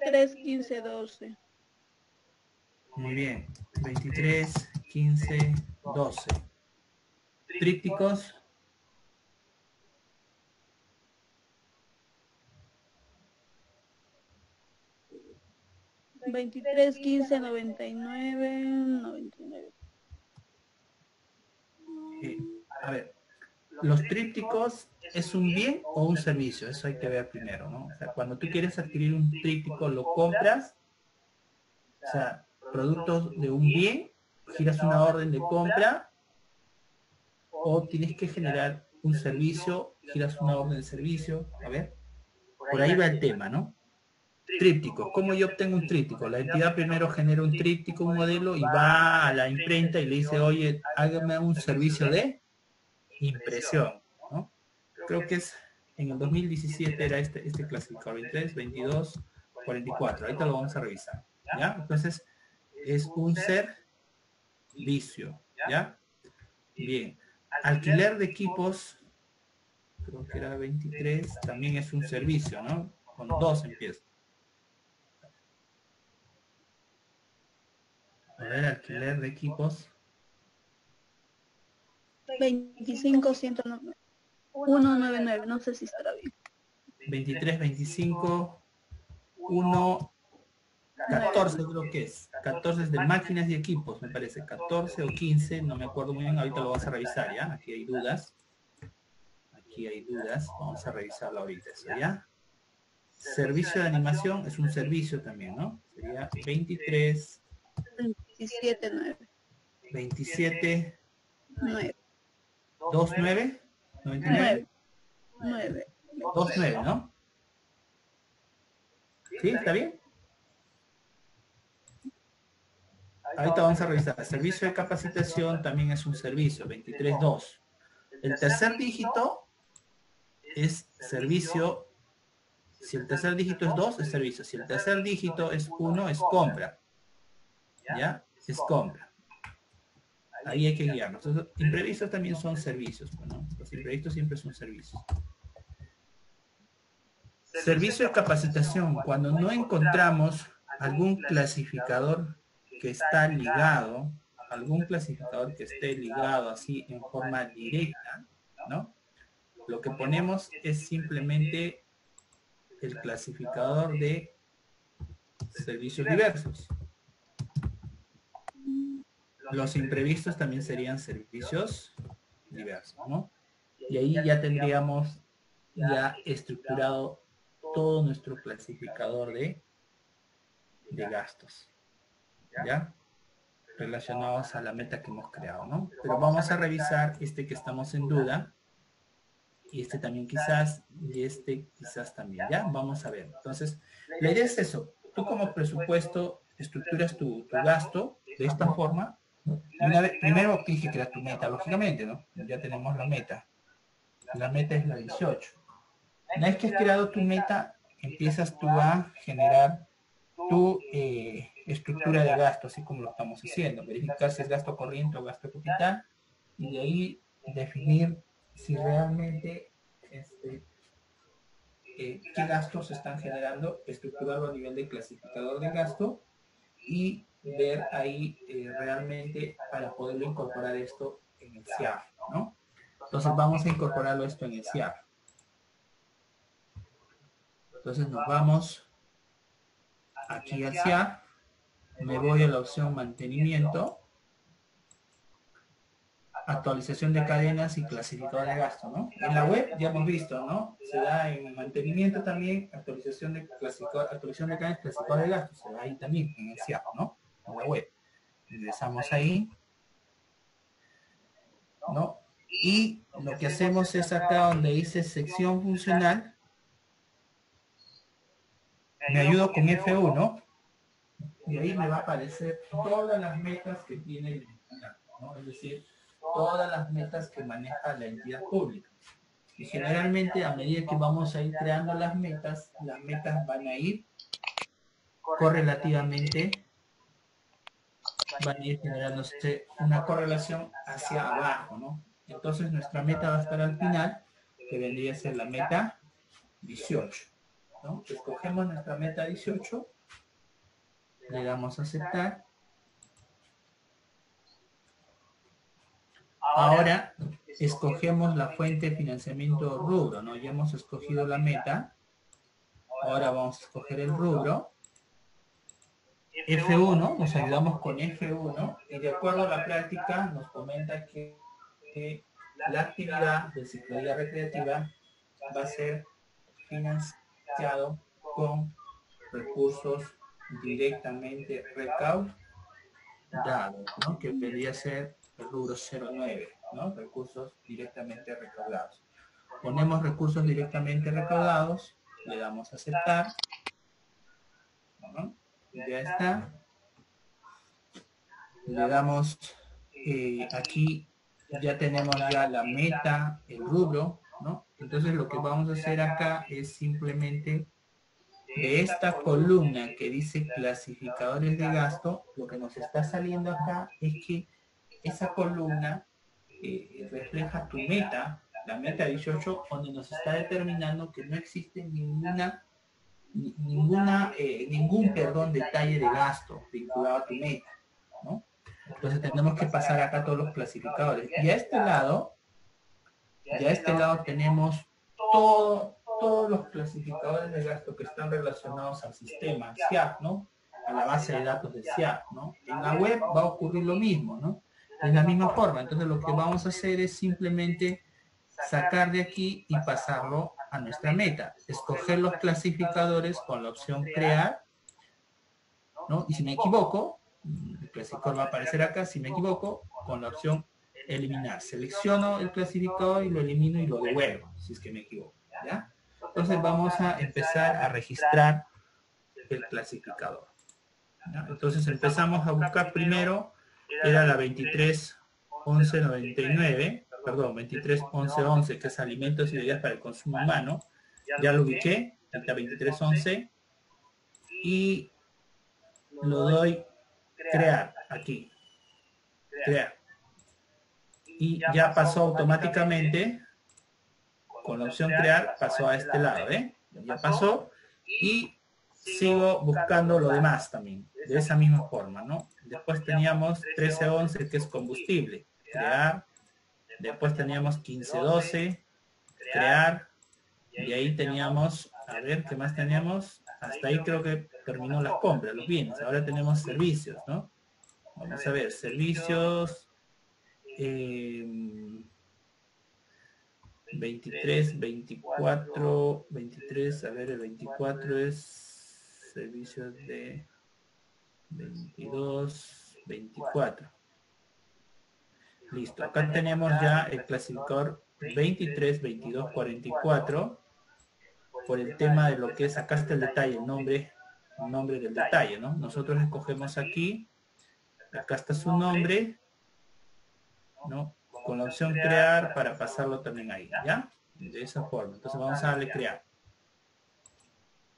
B: Tres, quince, doce.
A: Muy bien. 23, 15, 12. Trípticos.
B: Veintitrés, quince, noventa y nueve, noventa y nueve.
A: A ver, los trípticos es un bien o un servicio, eso hay que ver primero, ¿no? O sea, cuando tú quieres adquirir un tríptico, lo compras, o sea, productos de un bien, giras una orden de compra, o tienes que generar un servicio, giras una orden de servicio, a ver, por ahí va el tema, ¿no? Tríptico, ¿cómo yo obtengo un tríptico? La entidad primero genera un tríptico, un modelo, y va a la imprenta y le dice, oye, hágame un servicio de impresión, ¿no? Creo que es en el 2017 era este, este clasificador, 23, 22, 44, ahorita lo vamos a revisar, ¿ya? Entonces, es un servicio, ¿ya? Bien, alquiler de equipos, creo que era 23, también es un servicio, ¿no? Con dos empieza. A ver, alquiler de equipos.
B: 25, 199, no sé si estará bien.
A: 23, 25, 1, 14 creo que es. 14 es de máquinas y equipos, me parece. 14 o 15, no me acuerdo muy bien, ahorita lo vamos a revisar, ¿ya? Aquí hay dudas. Aquí hay dudas, vamos a revisarlo ahorita, ¿ya? Servicio de animación es un servicio también, ¿no? Sería 23,
B: 27, 9.
A: 27,
B: 9.
A: 29, 99,
B: 9.
A: 29, ¿no? ¿Sí? ¿Está bien? Ahorita vamos a revisar. Servicio de capacitación también es un servicio, 23.2. El tercer dígito es servicio. Si el tercer dígito es 2, es servicio. Si el tercer dígito es 1, es compra. ¿Ya? Es compra. Ahí hay que guiarnos. Los imprevistos también son servicios. ¿no? Los imprevistos siempre son servicios. Servicio de capacitación. Cuando no encontramos algún clasificador que está ligado, algún clasificador que esté ligado así en forma directa, ¿no? Lo que ponemos es simplemente el clasificador de servicios diversos. Los imprevistos también serían servicios diversos, ¿no? Y ahí ya tendríamos ya estructurado todo nuestro clasificador de, de gastos. ¿ya? Relacionados a la meta que hemos creado, ¿no? Pero vamos a revisar este que estamos en duda, y este también quizás, y este quizás también, ¿ya? Vamos a ver. Entonces, la idea es eso. Tú como presupuesto estructuras tu, tu gasto de esta forma. Primero tienes que crear tu meta, lógicamente, ¿no? Ya tenemos la meta. La meta es la 18. Una vez que has creado tu meta, empiezas tú a generar tu eh, estructura de gasto, así como lo estamos haciendo, verificar si es gasto corriente o gasto capital, y de ahí definir si realmente este, eh, qué gastos se están generando, estructurarlo a nivel de clasificador de gasto y ver ahí eh, realmente para poderlo incorporar esto en el CIAR, ¿no? Entonces vamos a incorporarlo esto en el CIAR. Entonces nos vamos aquí al CIAR, me voy a la opción mantenimiento actualización de cadenas y clasificador de gasto, ¿no? En la web ya hemos visto, ¿no? Se da en mantenimiento también, actualización de clasificador, actualización de cadenas, clasificador de gasto, se da ahí también en el CIAP, ¿no? Web. Ingresamos ahí, ¿no? Y lo que hacemos es acá donde dice sección funcional, me ayudo con F1, y ahí me va a aparecer todas las metas que tiene el. Es decir, todas las metas que maneja la entidad pública. Y generalmente a medida que vamos a ir creando las metas, las metas van a ir correlativamente, van a ir generándose una correlación hacia abajo, ¿no? Entonces nuestra meta va a estar al final, que vendría a ser la meta 18. ¿no? Escogemos nuestra meta 18, le damos a aceptar Ahora escogemos la fuente de financiamiento rubro, ¿no? Ya hemos escogido la meta. Ahora vamos a escoger el rubro. F1, nos ayudamos con F1 y de acuerdo a la práctica nos comenta que, la actividad de ciclovía recreativa va a ser financiado con recursos directamente recaudados, que debería ser rubro 09, ¿no? Recursos directamente recaudados. Ponemos recursos directamente recaudados, le damos a aceptar. Ya está. Le damos eh, aquí, ya tenemos ya la meta, el rubro, ¿no? Entonces lo que vamos a hacer acá es simplemente de esta columna que dice clasificadores de gasto, lo que nos está saliendo acá es que esa columna eh, refleja tu meta, la meta 18, donde nos está determinando que no existe ninguna ninguna eh, ningún perdón detalle de gasto vinculado a tu meta ¿no? entonces tenemos que pasar acá todos los clasificadores y a este lado y a este lado tenemos todo, todos los clasificadores de gasto que están relacionados al sistema SIAP, ¿no? a la base de datos de SIAP ¿no? en la web va a ocurrir lo mismo ¿no? de la misma forma. Entonces lo que vamos a hacer es simplemente sacar de aquí y pasarlo a nuestra meta. Escoger los clasificadores con la opción crear. ¿no? Y si me equivoco, el clasificador va a aparecer acá, si me equivoco, con la opción eliminar. Selecciono el clasificador y lo elimino y lo devuelvo, si es que me equivoco. ¿ya? Entonces vamos a empezar a registrar el clasificador. Entonces empezamos a buscar primero era la 23 11 99, perdón, 23 11 11, que es alimentos y bebidas para el consumo humano. Ya lo ubiqué, la 23 11 y lo doy crear aquí. Crear. Y ya pasó automáticamente con la opción crear, pasó a este lado, ¿eh? Ya pasó y sigo buscando lo demás también, de esa misma forma, ¿no? Después teníamos 1311, que es combustible, crear. Después teníamos 1512, crear. Y ahí teníamos, a ver, ¿qué más teníamos? Hasta ahí creo que terminó las compras, los bienes. Ahora tenemos servicios, ¿no? Vamos a ver, servicios. 23, 24, 23, a ver, el 24 es servicios de 22, 24. Listo, acá tenemos ya el clasificador 23, 22, 44 por el tema de lo que es, acá está el detalle, el nombre, nombre del detalle, ¿no? Nosotros escogemos aquí, acá está su nombre, ¿no? Con la opción crear para pasarlo también ahí, ¿ya? De esa forma. Entonces vamos a darle crear.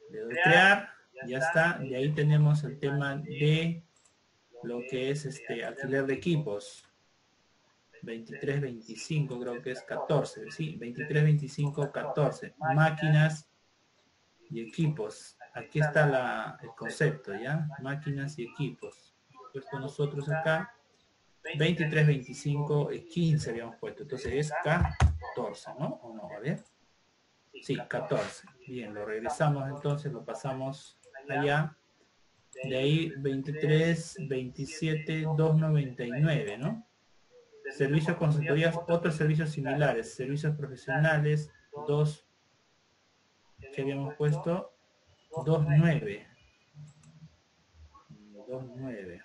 A: Le doy crear ya está, y ahí tenemos el tema de lo que es este alquiler de equipos. 23, 25 creo que es 14, sí, 23, 25, 14. Máquinas y equipos. Aquí está la, el concepto, ¿ya? Máquinas y equipos. Puesto nosotros acá, 23, 25, 15 habíamos puesto. Entonces es 14, ¿no? ¿O no? A ver. Sí, 14. Bien, lo regresamos entonces, lo pasamos allá. De ahí 23, 27, 299, ¿no? Servicios consultorías, otros servicios similares, servicios profesionales, 2, que habíamos puesto, 29. 29.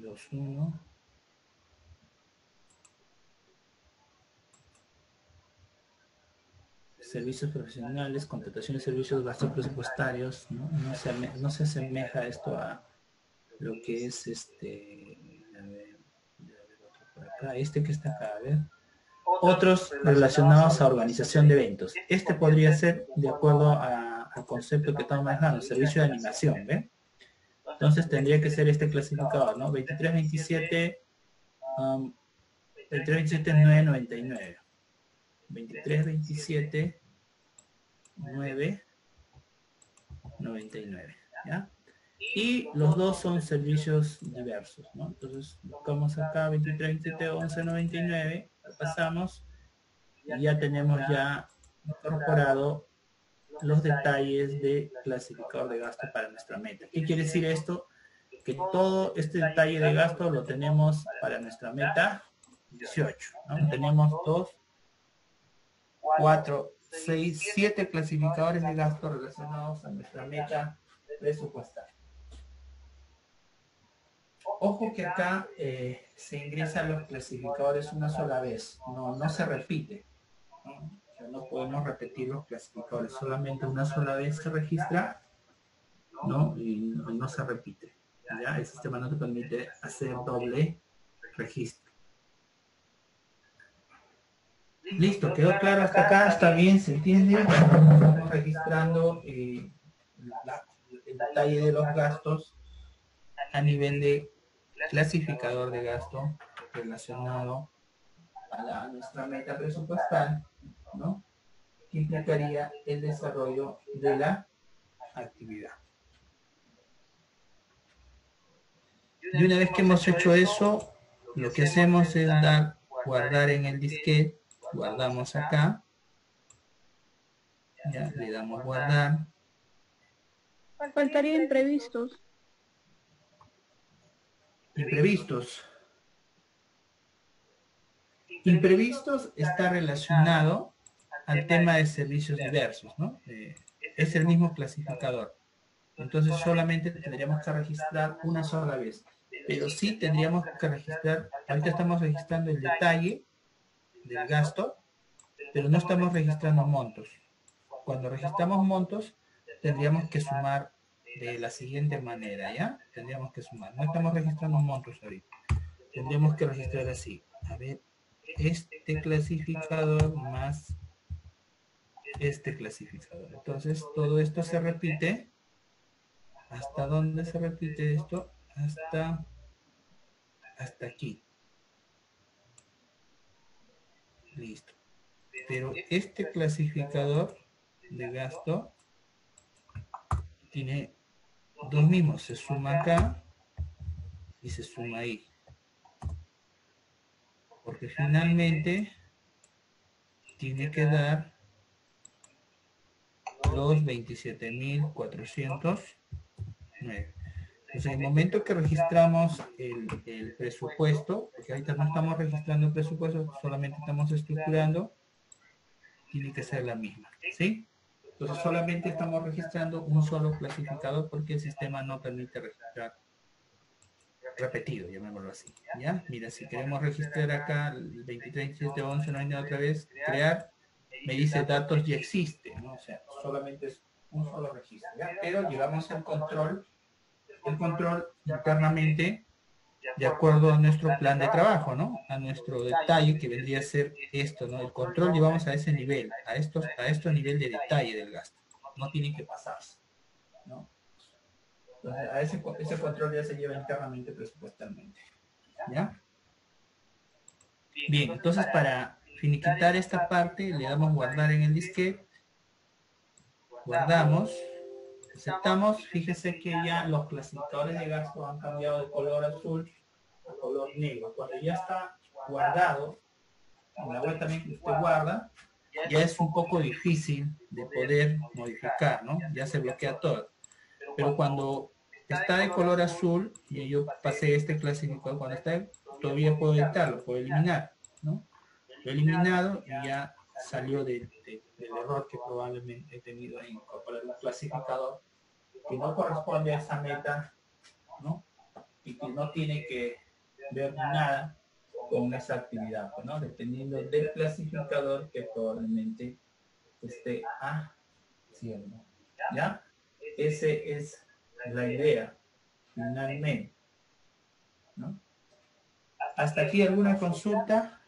A: Dos, uno. servicios profesionales, contratación de servicios, gastos presupuestarios. No, se, no se asemeja esto a lo que es este, por acá, este que está acá, a ver, otros relacionados a organización de eventos. Este podría ser de acuerdo al concepto que estamos manejando, servicio de animación, ¿ve? Entonces tendría que ser este clasificador, ¿no? 2327, um, 2327 999. 2327 9 99 ¿ya? Y los dos son servicios diversos entonces buscamos acá 23 27 11 99 pasamos y ya tenemos ya incorporado los detalles de clasificador de gasto para nuestra meta ¿qué quiere decir esto? que todo este detalle de gasto lo tenemos para nuestra meta 18 ¿no? tenemos dos 4, 6, 7 clasificadores de gasto relacionados a nuestra meta presupuestal. Ojo que acá eh, se ingresan los clasificadores una sola vez, no, no se repite. ¿no? podemos repetir los clasificadores, solamente una sola vez se registra ¿no? y no, se repite. ¿ya? El sistema no te permite hacer doble registro. Listo, quedó claro hasta acá, está bien, se entiende. Estamos registrando eh, el detalle de los gastos a nivel de clasificador de gasto relacionado a, la, nuestra meta presupuestal, ¿no? Que implicaría el desarrollo de la actividad. Y una vez que hemos hecho eso, lo que hacemos es dar, guardar en el disquete guardamos acá, ya le damos guardar.
B: Faltaría imprevistos.
A: Imprevistos. Imprevistos está relacionado al tema de servicios diversos, ¿no? Es el mismo clasificador. Entonces solamente tendríamos que registrar una sola vez. Pero sí tendríamos que registrar, ahorita estamos registrando el detalle del gasto, pero no estamos registrando montos. Cuando registramos montos, tendríamos que sumar de la siguiente manera, ¿ya? Tendríamos que sumar. No estamos registrando montos ahorita. Tendríamos que registrar así. A ver, este clasificador más este clasificador. Entonces, todo esto se repite. ¿Hasta dónde se repite esto? Hasta, hasta aquí. Listo. Pero este clasificador de gasto tiene dos mismos. Se suma acá y se suma ahí. Porque finalmente tiene que dar los 27.409. Entonces, en el momento que registramos el, el, presupuesto, porque ahorita no estamos registrando el presupuesto, solamente estamos estructurando, tiene que ser la misma, ¿sí? Entonces solamente estamos registrando un solo clasificador porque el sistema no permite registrar repetido, llamémoslo así, ¿ya? Mira, si queremos registrar acá el 23, 7, 11, 90 otra vez, crear, me dice datos ya existe, ¿no? O sea, solamente es un solo registro. Pero llevamos el control el control internamente de acuerdo a nuestro plan de trabajo, ¿no? A nuestro detalle que vendría a ser esto, ¿no? El control llevamos a ese nivel, a estos, a este nivel de detalle del gasto. No tiene que pasarse, ¿no? a ese, ese control ya se lleva internamente presupuestalmente. ¿Ya? Bien, entonces para finiquitar esta parte le damos guardar en el disquete, guardamos, aceptamos, fíjese que ya los clasificadores de gasto han cambiado de color azul a color negro. Cuando ya está guardado, en la web también que usted guarda, ya es un poco difícil de poder modificar, ¿no? Ya se bloquea todo. Pero cuando está de color azul, y yo pasé este clasificador, cuando está, todavía puedo editarlo, puedo eliminar, ¿no? Lo he eliminado y ya salió del error que probablemente he tenido en incorporar un clasificador que no corresponde a esa meta, ¿no? Y que no tiene que ver nada con esa actividad, ¿no? Dependiendo del clasificador que probablemente esté haciendo. ¿Ya? Ese es la idea, finalmente. ¿no? ¿Hasta aquí alguna consulta?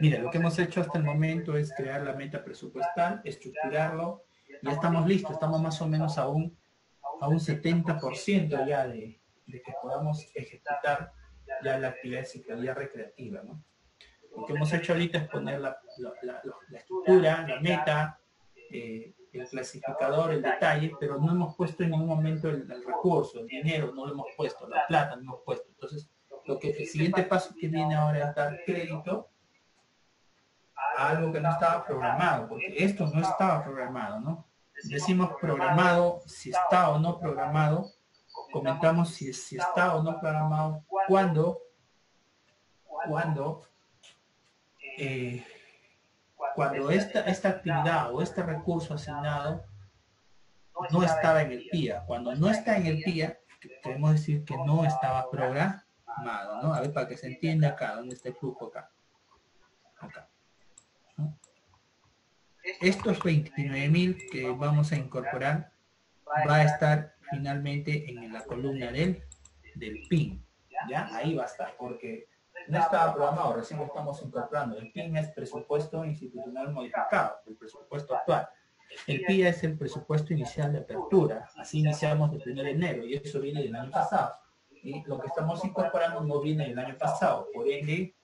A: Mira, lo que hemos hecho hasta el momento es crear la meta presupuestal, estructurarlo, ya estamos listos, estamos más o menos a un, a un 70% ya de, de, que podamos ejecutar ya la actividad de ciclovía recreativa. ¿no? Lo que hemos hecho ahorita es poner la, la, estructura, la meta, eh, el clasificador, el detalle, pero no hemos puesto en ningún momento el, el, recurso, el dinero, no lo hemos puesto, la plata no hemos puesto. Entonces, lo que el siguiente paso que viene ahora es dar crédito algo que no estaba programado, porque esto no estaba programado, ¿no? Decimos programado, si está o no programado, comentamos si, si está o no programado, cuando, cuando, eh, cuando esta, esta actividad o este recurso asignado no estaba en el PIA. Cuando no está en el PIA, queremos decir que no estaba programado, ¿no? A ver, para que se entienda acá, dónde está el flujo acá. Acá estos 29.000 que vamos a incorporar va a estar finalmente en la columna del, del PIN. ¿Ya? Ahí va a estar, porque no estaba programado, recién lo estamos incorporando. El PIN es presupuesto institucional modificado, el presupuesto actual. El PIA es el presupuesto inicial de apertura. Así iniciamos el 1 de enero y eso viene del año pasado. Y lo que estamos incorporando no viene del año pasado, por ende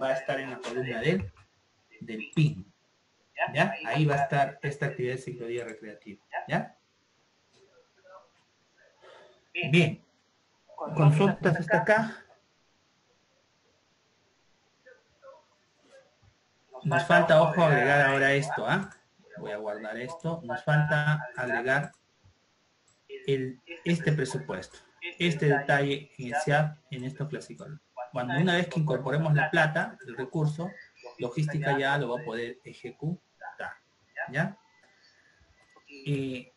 A: va a estar en la columna del, del PIN. ¿Ya? Ahí va a estar esta actividad de ciclodía recreativa. ¿Ya? Bien. Consultas hasta acá. Nos falta, ojo, agregar ahora esto, ¿ah? Voy a guardar esto. Nos falta agregar el, este presupuesto, este detalle inicial en estos clásicos. Cuando una vez que incorporemos la plata, el recurso, logística ya lo va a poder ejecutar ¿ya? Eh,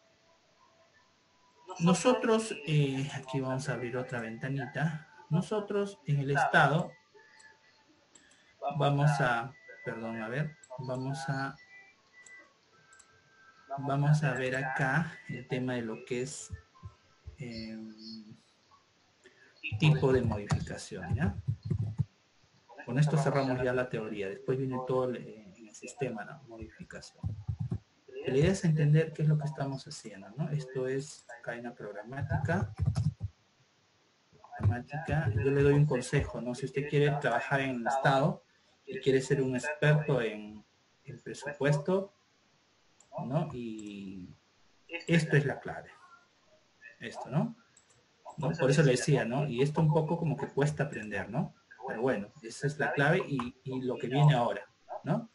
A: nosotros, eh, aquí vamos a abrir otra ventanita, nosotros en el estado vamos a, perdón, a ver, vamos a, vamos a ver acá el tema de lo que es eh, tipo de modificación, ¿ya? Con esto cerramos ya la teoría, después viene todo el, en el sistema, la modificación. La idea es entender qué es lo que estamos haciendo, ¿no? Esto es cadena programática. programática. Yo le doy un consejo, ¿no? Si usted quiere trabajar en el Estado y quiere ser un experto en, el presupuesto, ¿no? Y esto es la clave. Esto, ¿no? Por eso le decía, ¿no? Y esto un poco como que cuesta aprender, ¿no? Pero bueno, esa es la clave y, y lo que viene ahora, ¿no?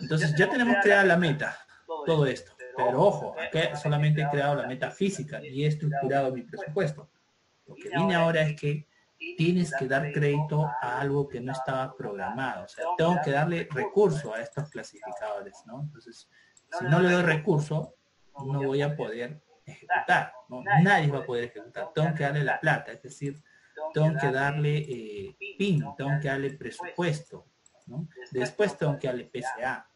A: Entonces ya tenemos creada la meta, todo esto. Pero ojo, acá solamente he creado la meta física y he estructurado mi presupuesto. Lo que viene ahora es que tienes que dar crédito a algo que no estaba programado. O sea, tengo que darle recurso a estos clasificadores, ¿no? Entonces, si no le doy recurso, no voy a poder ejecutar. ¿no? Nadie va a poder ejecutar. Tengo que darle la plata, es decir, tengo que darle eh, PIN, tengo que darle presupuesto, Después tengo que darle PCA,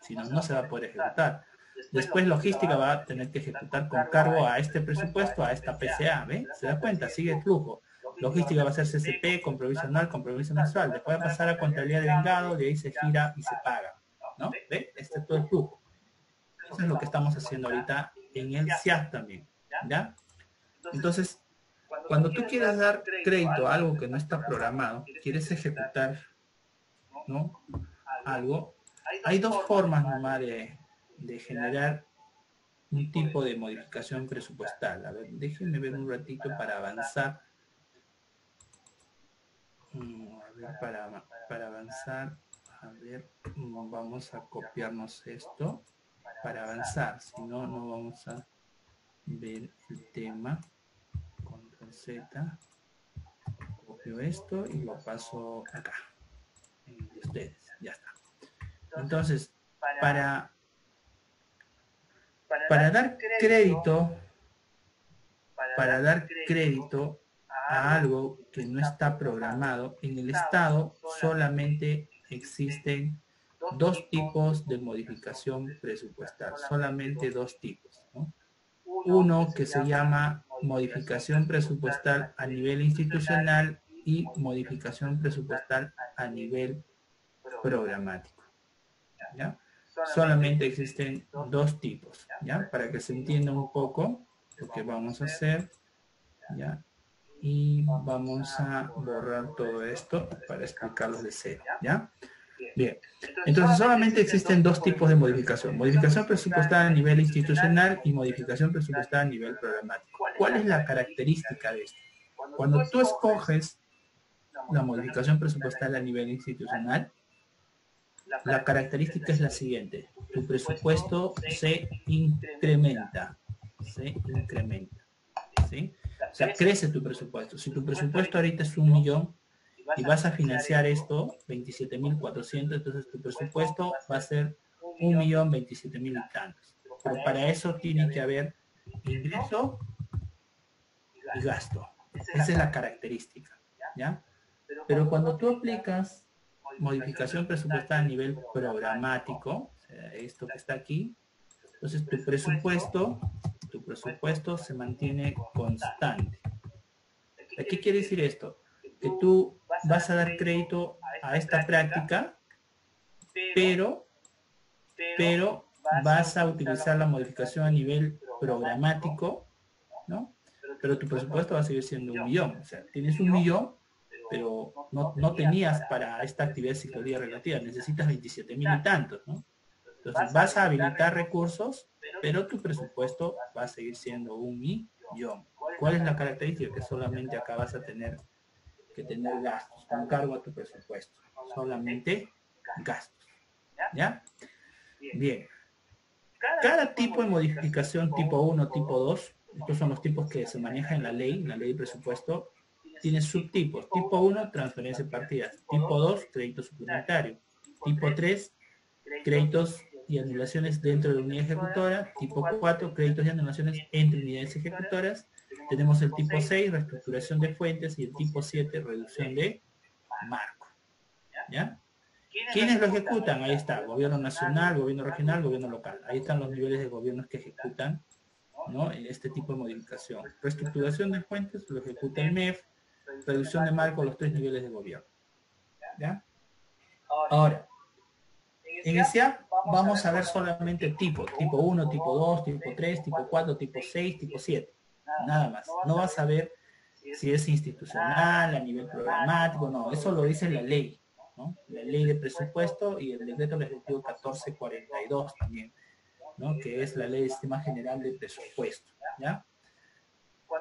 A: si no, no se va a poder ejecutar. Después logística va a tener que ejecutar con cargo a este presupuesto, a esta PCA, ¿ve? ¿Se da cuenta? Sigue el flujo. Logística va a ser CCP, compromiso anual, compromiso mensual. Después va a pasar a contabilidad de vengado, de ahí se gira y se paga. ¿no? ¿Ve? Este es todo el flujo. Eso es lo que estamos haciendo ahorita en el SIAP también, ¿ya? Entonces, cuando tú quieres dar crédito a algo que no está programado, quieres ejecutar, ¿no? Algo, hay dos formas nomás de, generar un tipo de modificación presupuestal. A ver, déjenme ver un ratito para avanzar. Mm, a ver, para, para avanzar, a ver, vamos a copiarnos esto para avanzar, si no, no vamos a ver el tema. Z, copio esto y lo paso acá, en ustedes, ya está. Entonces, para para dar crédito, para dar crédito a algo que no está programado, en el Estado solamente existen dos tipos de modificación presupuestal, solamente dos tipos. Uno que se llama modificación presupuestal a nivel institucional y modificación presupuestal a nivel programático. ¿ya? solamente existen dos tipos, ¿ya? Para que se entienda un poco lo que vamos a hacer, ¿ya? Y vamos a borrar todo esto para explicarlo de cero, ¿ya? Bien, entonces solamente existen dos tipos de modificación. Modificación presupuestal a nivel institucional y modificación presupuestal a nivel programático. ¿Cuál es la característica de esto? Cuando tú escoges la modificación presupuestal a nivel institucional, la característica es la siguiente. Tu presupuesto se incrementa. Se incrementa. ¿sí? O sea, crece tu presupuesto. Si tu presupuesto ahorita es un millón y vas a financiar esto, 27.400, entonces tu presupuesto va a ser un millón 27.000 y tantos. Pero para eso tiene que haber ingreso y gasto. Esa es la característica. ¿ya? Pero cuando tú aplicas modificación presupuestal a nivel programático, esto que está aquí. Entonces tu presupuesto, tu presupuesto se mantiene constante. ¿Qué quiere decir esto? Que tú vas a dar crédito a esta práctica, pero, pero vas a utilizar la modificación a nivel programático, ¿no? Pero tu presupuesto va a seguir siendo un millón. O sea, tienes un millón, pero no, no tenías para esta actividad de relativa, necesitas 27 mil y tantos, ¿no? Entonces vas a habilitar recursos, pero tu presupuesto va a seguir siendo un millón. ¿Cuál es la característica? Que solamente acá vas a tener que tener gastos con cargo a tu presupuesto. Solamente gastos. ¿Ya? Bien. Cada tipo de modificación tipo 1, tipo 2, estos son los tipos que se manejan en la ley, en la ley de presupuesto, tiene subtipos. Tipo 1, transferencia de partidas. Tipo 2, crédito suplementario. Tipo 3, créditos y anulaciones dentro de la unidad ejecutora. Tipo 4, créditos y anulaciones entre unidades ejecutoras. Tenemos el tipo 6, reestructuración de fuentes, y el tipo 7, reducción de marco. ¿Ya? ¿Quiénes lo ejecutan? Ahí está, gobierno nacional, gobierno regional, gobierno local. Ahí están los niveles de gobiernos que ejecutan ¿no? este tipo de modificación. Reestructuración de fuentes lo ejecuta el MEF, reducción de marco los tres niveles de gobierno. ¿Ya? Ahora, en el vamos a ver solamente tipo, tipo 1, tipo 2, tipo 3, tipo 4, tipo 6, tipo 7. Nada más. No vas a ver si es institucional, a nivel programático, no, eso lo dice la ley, ¿no? La ley de presupuesto y el decreto legislativo 1442 también, ¿no? Que es la ley de sistema general de presupuesto, ¿ya?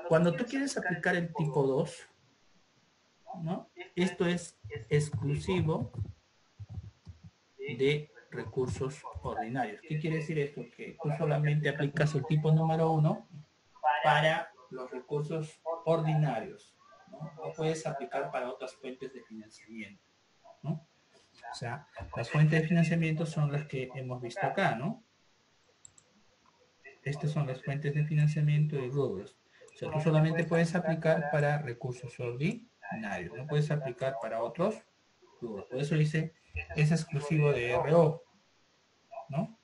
A: Cuando tú quieres aplicar el tipo 2, esto es exclusivo de recursos ordinarios. ¿Qué quiere decir esto? Que tú solamente aplicas el tipo número uno para los recursos ordinarios. ¿no? puedes aplicar para otras fuentes de financiamiento. O sea, las fuentes de financiamiento son las que hemos visto acá, ¿no? Estas son las fuentes de financiamiento de rubros. O sea, tú solamente puedes aplicar para recursos ordinarios no puedes aplicar para otros Por eso dice, es exclusivo de RO, ¿no?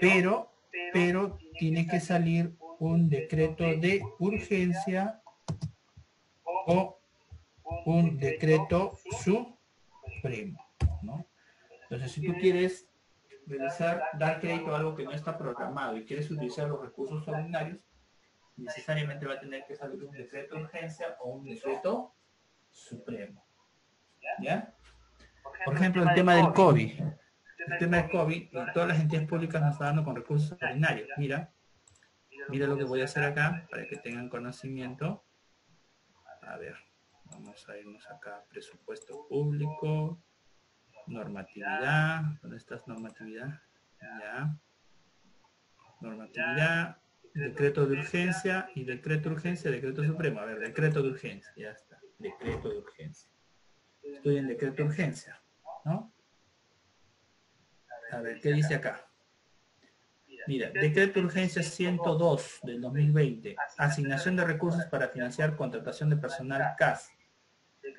A: Pero, pero tiene que salir un decreto de urgencia o un decreto supremo. Entonces, si tú quieres realizar, dar crédito a algo que no está programado y quieres utilizar los recursos ordinarios, necesariamente va a tener que salir un decreto de urgencia o un decreto supremo. ¿Ya? Por ejemplo, el tema del COVID. El tema del COVID, todas las entidades públicas nos están dando con recursos ordinarios. Mira, mira lo que voy a hacer acá para que tengan conocimiento. A ver, vamos a irnos acá, presupuesto público, normatividad, ¿dónde estás normatividad? Ya. Normatividad, decreto de urgencia y decreto de urgencia, decreto supremo. A ver, decreto de urgencia, ya está. Decreto de urgencia. Estoy en decreto de urgencia, ¿no? A ver, ¿qué dice acá? Mira, decreto de urgencia 102 del 2020. Asignación de recursos para financiar contratación de personal CAS.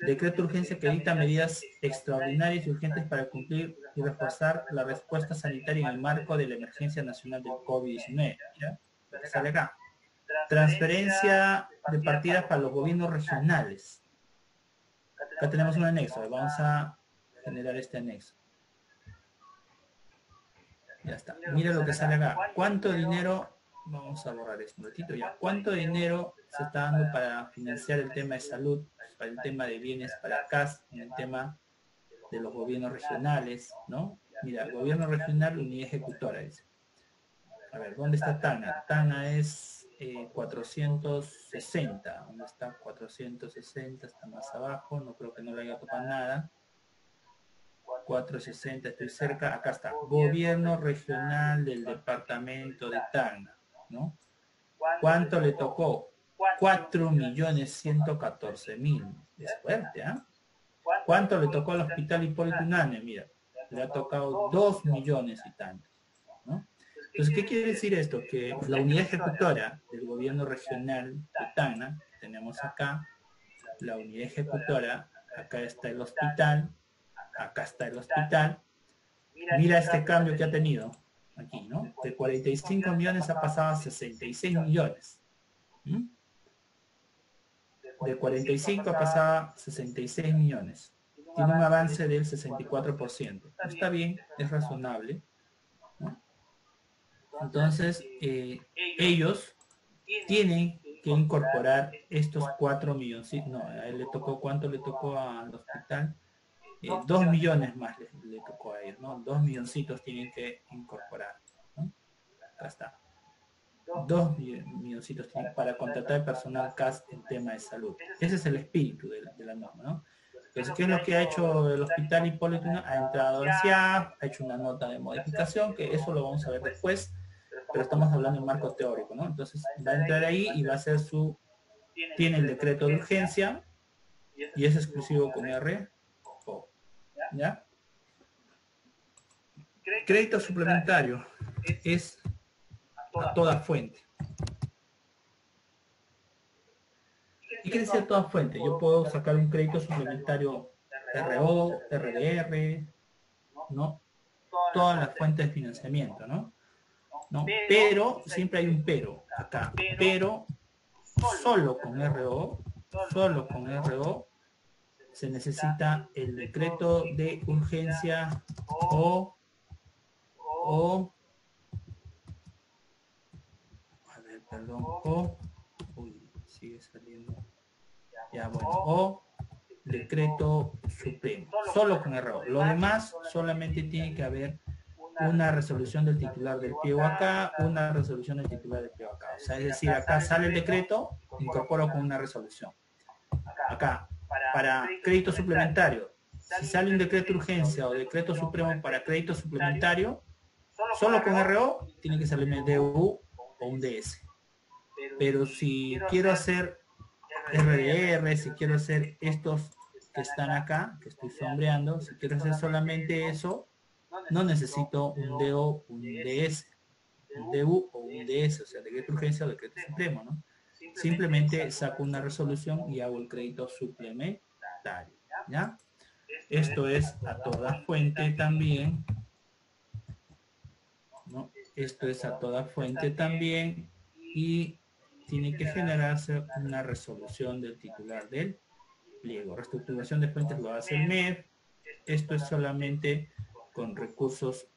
A: Decreto de urgencia que dicta medidas extraordinarias y urgentes para cumplir y reforzar la respuesta sanitaria en el marco de la emergencia nacional del COVID-19. ¿Ya? Sale acá. Transferencia de partidas para los gobiernos regionales. Acá tenemos un anexo. Vamos a generar este anexo. Ya está. Mira lo que sale acá. ¿Cuánto dinero? Vamos a borrar esto un ratito ya. ¿Cuánto dinero se está dando para financiar el tema de salud, para el tema de bienes para CAS, en el tema de los gobiernos regionales, ¿no? Mira, gobierno regional, unidad ejecutora, dice. A ver, ¿dónde está Tana? Tana es 460. Eh, ¿Dónde está? 460, está más abajo, no creo que no le haya tocado nada. 460, estoy cerca, acá está, gobierno regional del departamento de Tacna, ¿no? ¿Cuánto le tocó? 4 millones 114 mil, es fuerte, ¿ah? ¿Cuánto le tocó al hospital Hipólito Unane? Mira, le ha tocado 2 millones y tantos, ¿no? Entonces, ¿qué quiere decir esto? Que la unidad ejecutora del gobierno regional de Tacna, tenemos acá, la unidad ejecutora, acá está el hospital, acá está el hospital. Mira este cambio que ha tenido aquí, ¿no? De 45 millones ha pasado a 66 millones. De 45 ha pasado a 66 millones. Tiene un avance del 64%. Está bien, es razonable. Entonces, eh, ellos tienen que incorporar estos 4 millones. No, a él le tocó, ¿cuánto le tocó al hospital? Eh, dos millones más le, tocó a ellos, ¿no? Dos milloncitos tienen que incorporar. ¿no? Acá está. Dos milloncitos tienen para contratar personal CAS en tema de salud. Ese es el espíritu de la, norma, ¿no? Entonces, ¿qué es lo que ha hecho el hospital Hipólito? Ha entrado al CIAP, ha hecho una nota de modificación, que eso lo vamos a ver después, pero estamos hablando en marco teórico, ¿no? Entonces, va a entrar ahí y va a hacer su... Tiene el decreto de urgencia y es exclusivo con R ¿Ya? Crédito suplementario es a toda fuente. ¿Y qué decir toda fuente? Yo puedo sacar un crédito suplementario RO, RDR, ¿no? Todas las fuentes de financiamiento, ¿no? ¿no? Pero, siempre hay un pero acá, pero solo con RO, solo con RO se necesita el decreto de urgencia o, o a ver, perdón, o, sigue saliendo, ya bueno, o decreto supremo, solo con error. Lo demás solamente tiene que haber una resolución del titular del pliego acá, una resolución del titular del pliego acá. O sea, es decir, acá sale el decreto, incorporo con una resolución. Acá para crédito suplementario. Si sale un decreto de urgencia o decreto supremo para crédito suplementario, solo con RO tiene que salir un DU o un DS. Pero si quiero hacer RDR, si quiero hacer estos que están acá, que estoy sombreando, si quiero hacer solamente eso, no necesito un DO un DS, un DU o un DS, o sea, decreto de urgencia o decreto supremo, ¿no? Simplemente saco una resolución y hago el crédito suplementario. ¿Ya? Esto es a toda fuente también. ¿no? Esto es a toda fuente también y tiene que generarse una resolución del titular del pliego. Reestructuración de fuentes lo hace el MED. Esto es solamente con recursos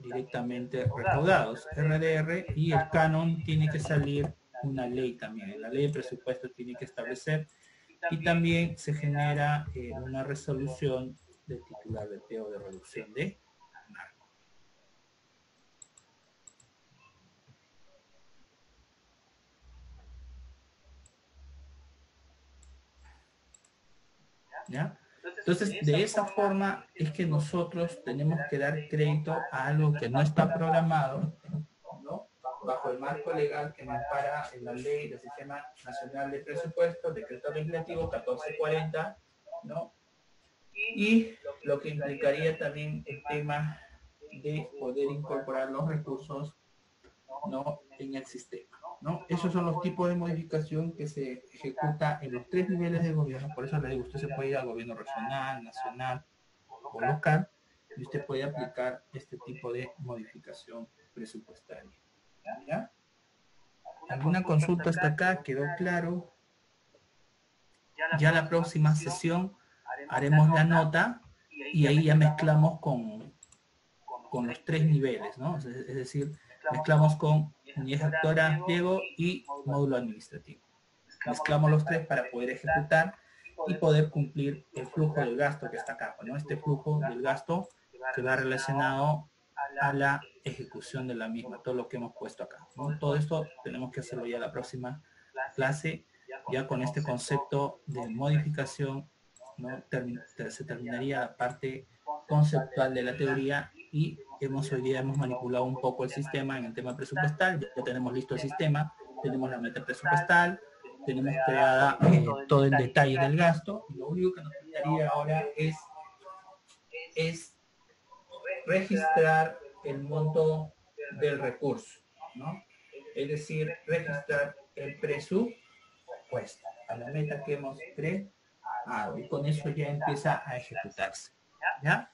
A: directamente recaudados, RDR, y el canon tiene que salir una ley también. La ley de presupuesto tiene que establecer y también se genera eh, una resolución del titular de PEO de reducción de ¿Ya? Entonces, de esa forma es que nosotros tenemos que dar crédito a algo que no está programado. Bajo el marco legal que nos para en la ley del Sistema Nacional de Presupuesto, decreto legislativo 1440, ¿no? Y lo que implicaría también el tema de poder incorporar los recursos ¿no? en el sistema. ¿no? Esos son los tipos de modificación que se ejecuta en los tres niveles de gobierno. Por eso le digo, usted se puede ir al gobierno regional, nacional o local y usted puede aplicar este tipo de modificación presupuestaria. ¿Alguna consulta hasta acá? ¿Quedó claro? Ya la próxima sesión haremos la nota y ahí ya mezclamos con, con los tres niveles, ¿no? Es, decir, mezclamos con unidad ejecutora, pliego y módulo administrativo. Mezclamos los tres para poder ejecutar y poder cumplir el flujo del gasto que está acá. ¿no? Este flujo del gasto que va relacionado a la ejecución de la misma, todo lo que hemos puesto acá. Todo esto tenemos que hacerlo ya la próxima clase, ya con este concepto de modificación, se terminaría la parte conceptual de la teoría y hemos hoy día hemos manipulado un poco el sistema en el tema presupuestal, ya tenemos listo el sistema, tenemos la meta presupuestal, tenemos creada eh, todo el detalle del gasto, lo único que nos faltaría ahora es, es registrar el monto del recurso, ¿no? Es decir, registrar el presupuesto a la meta que hemos creado y con eso ya empieza a ejecutarse, ¿ya?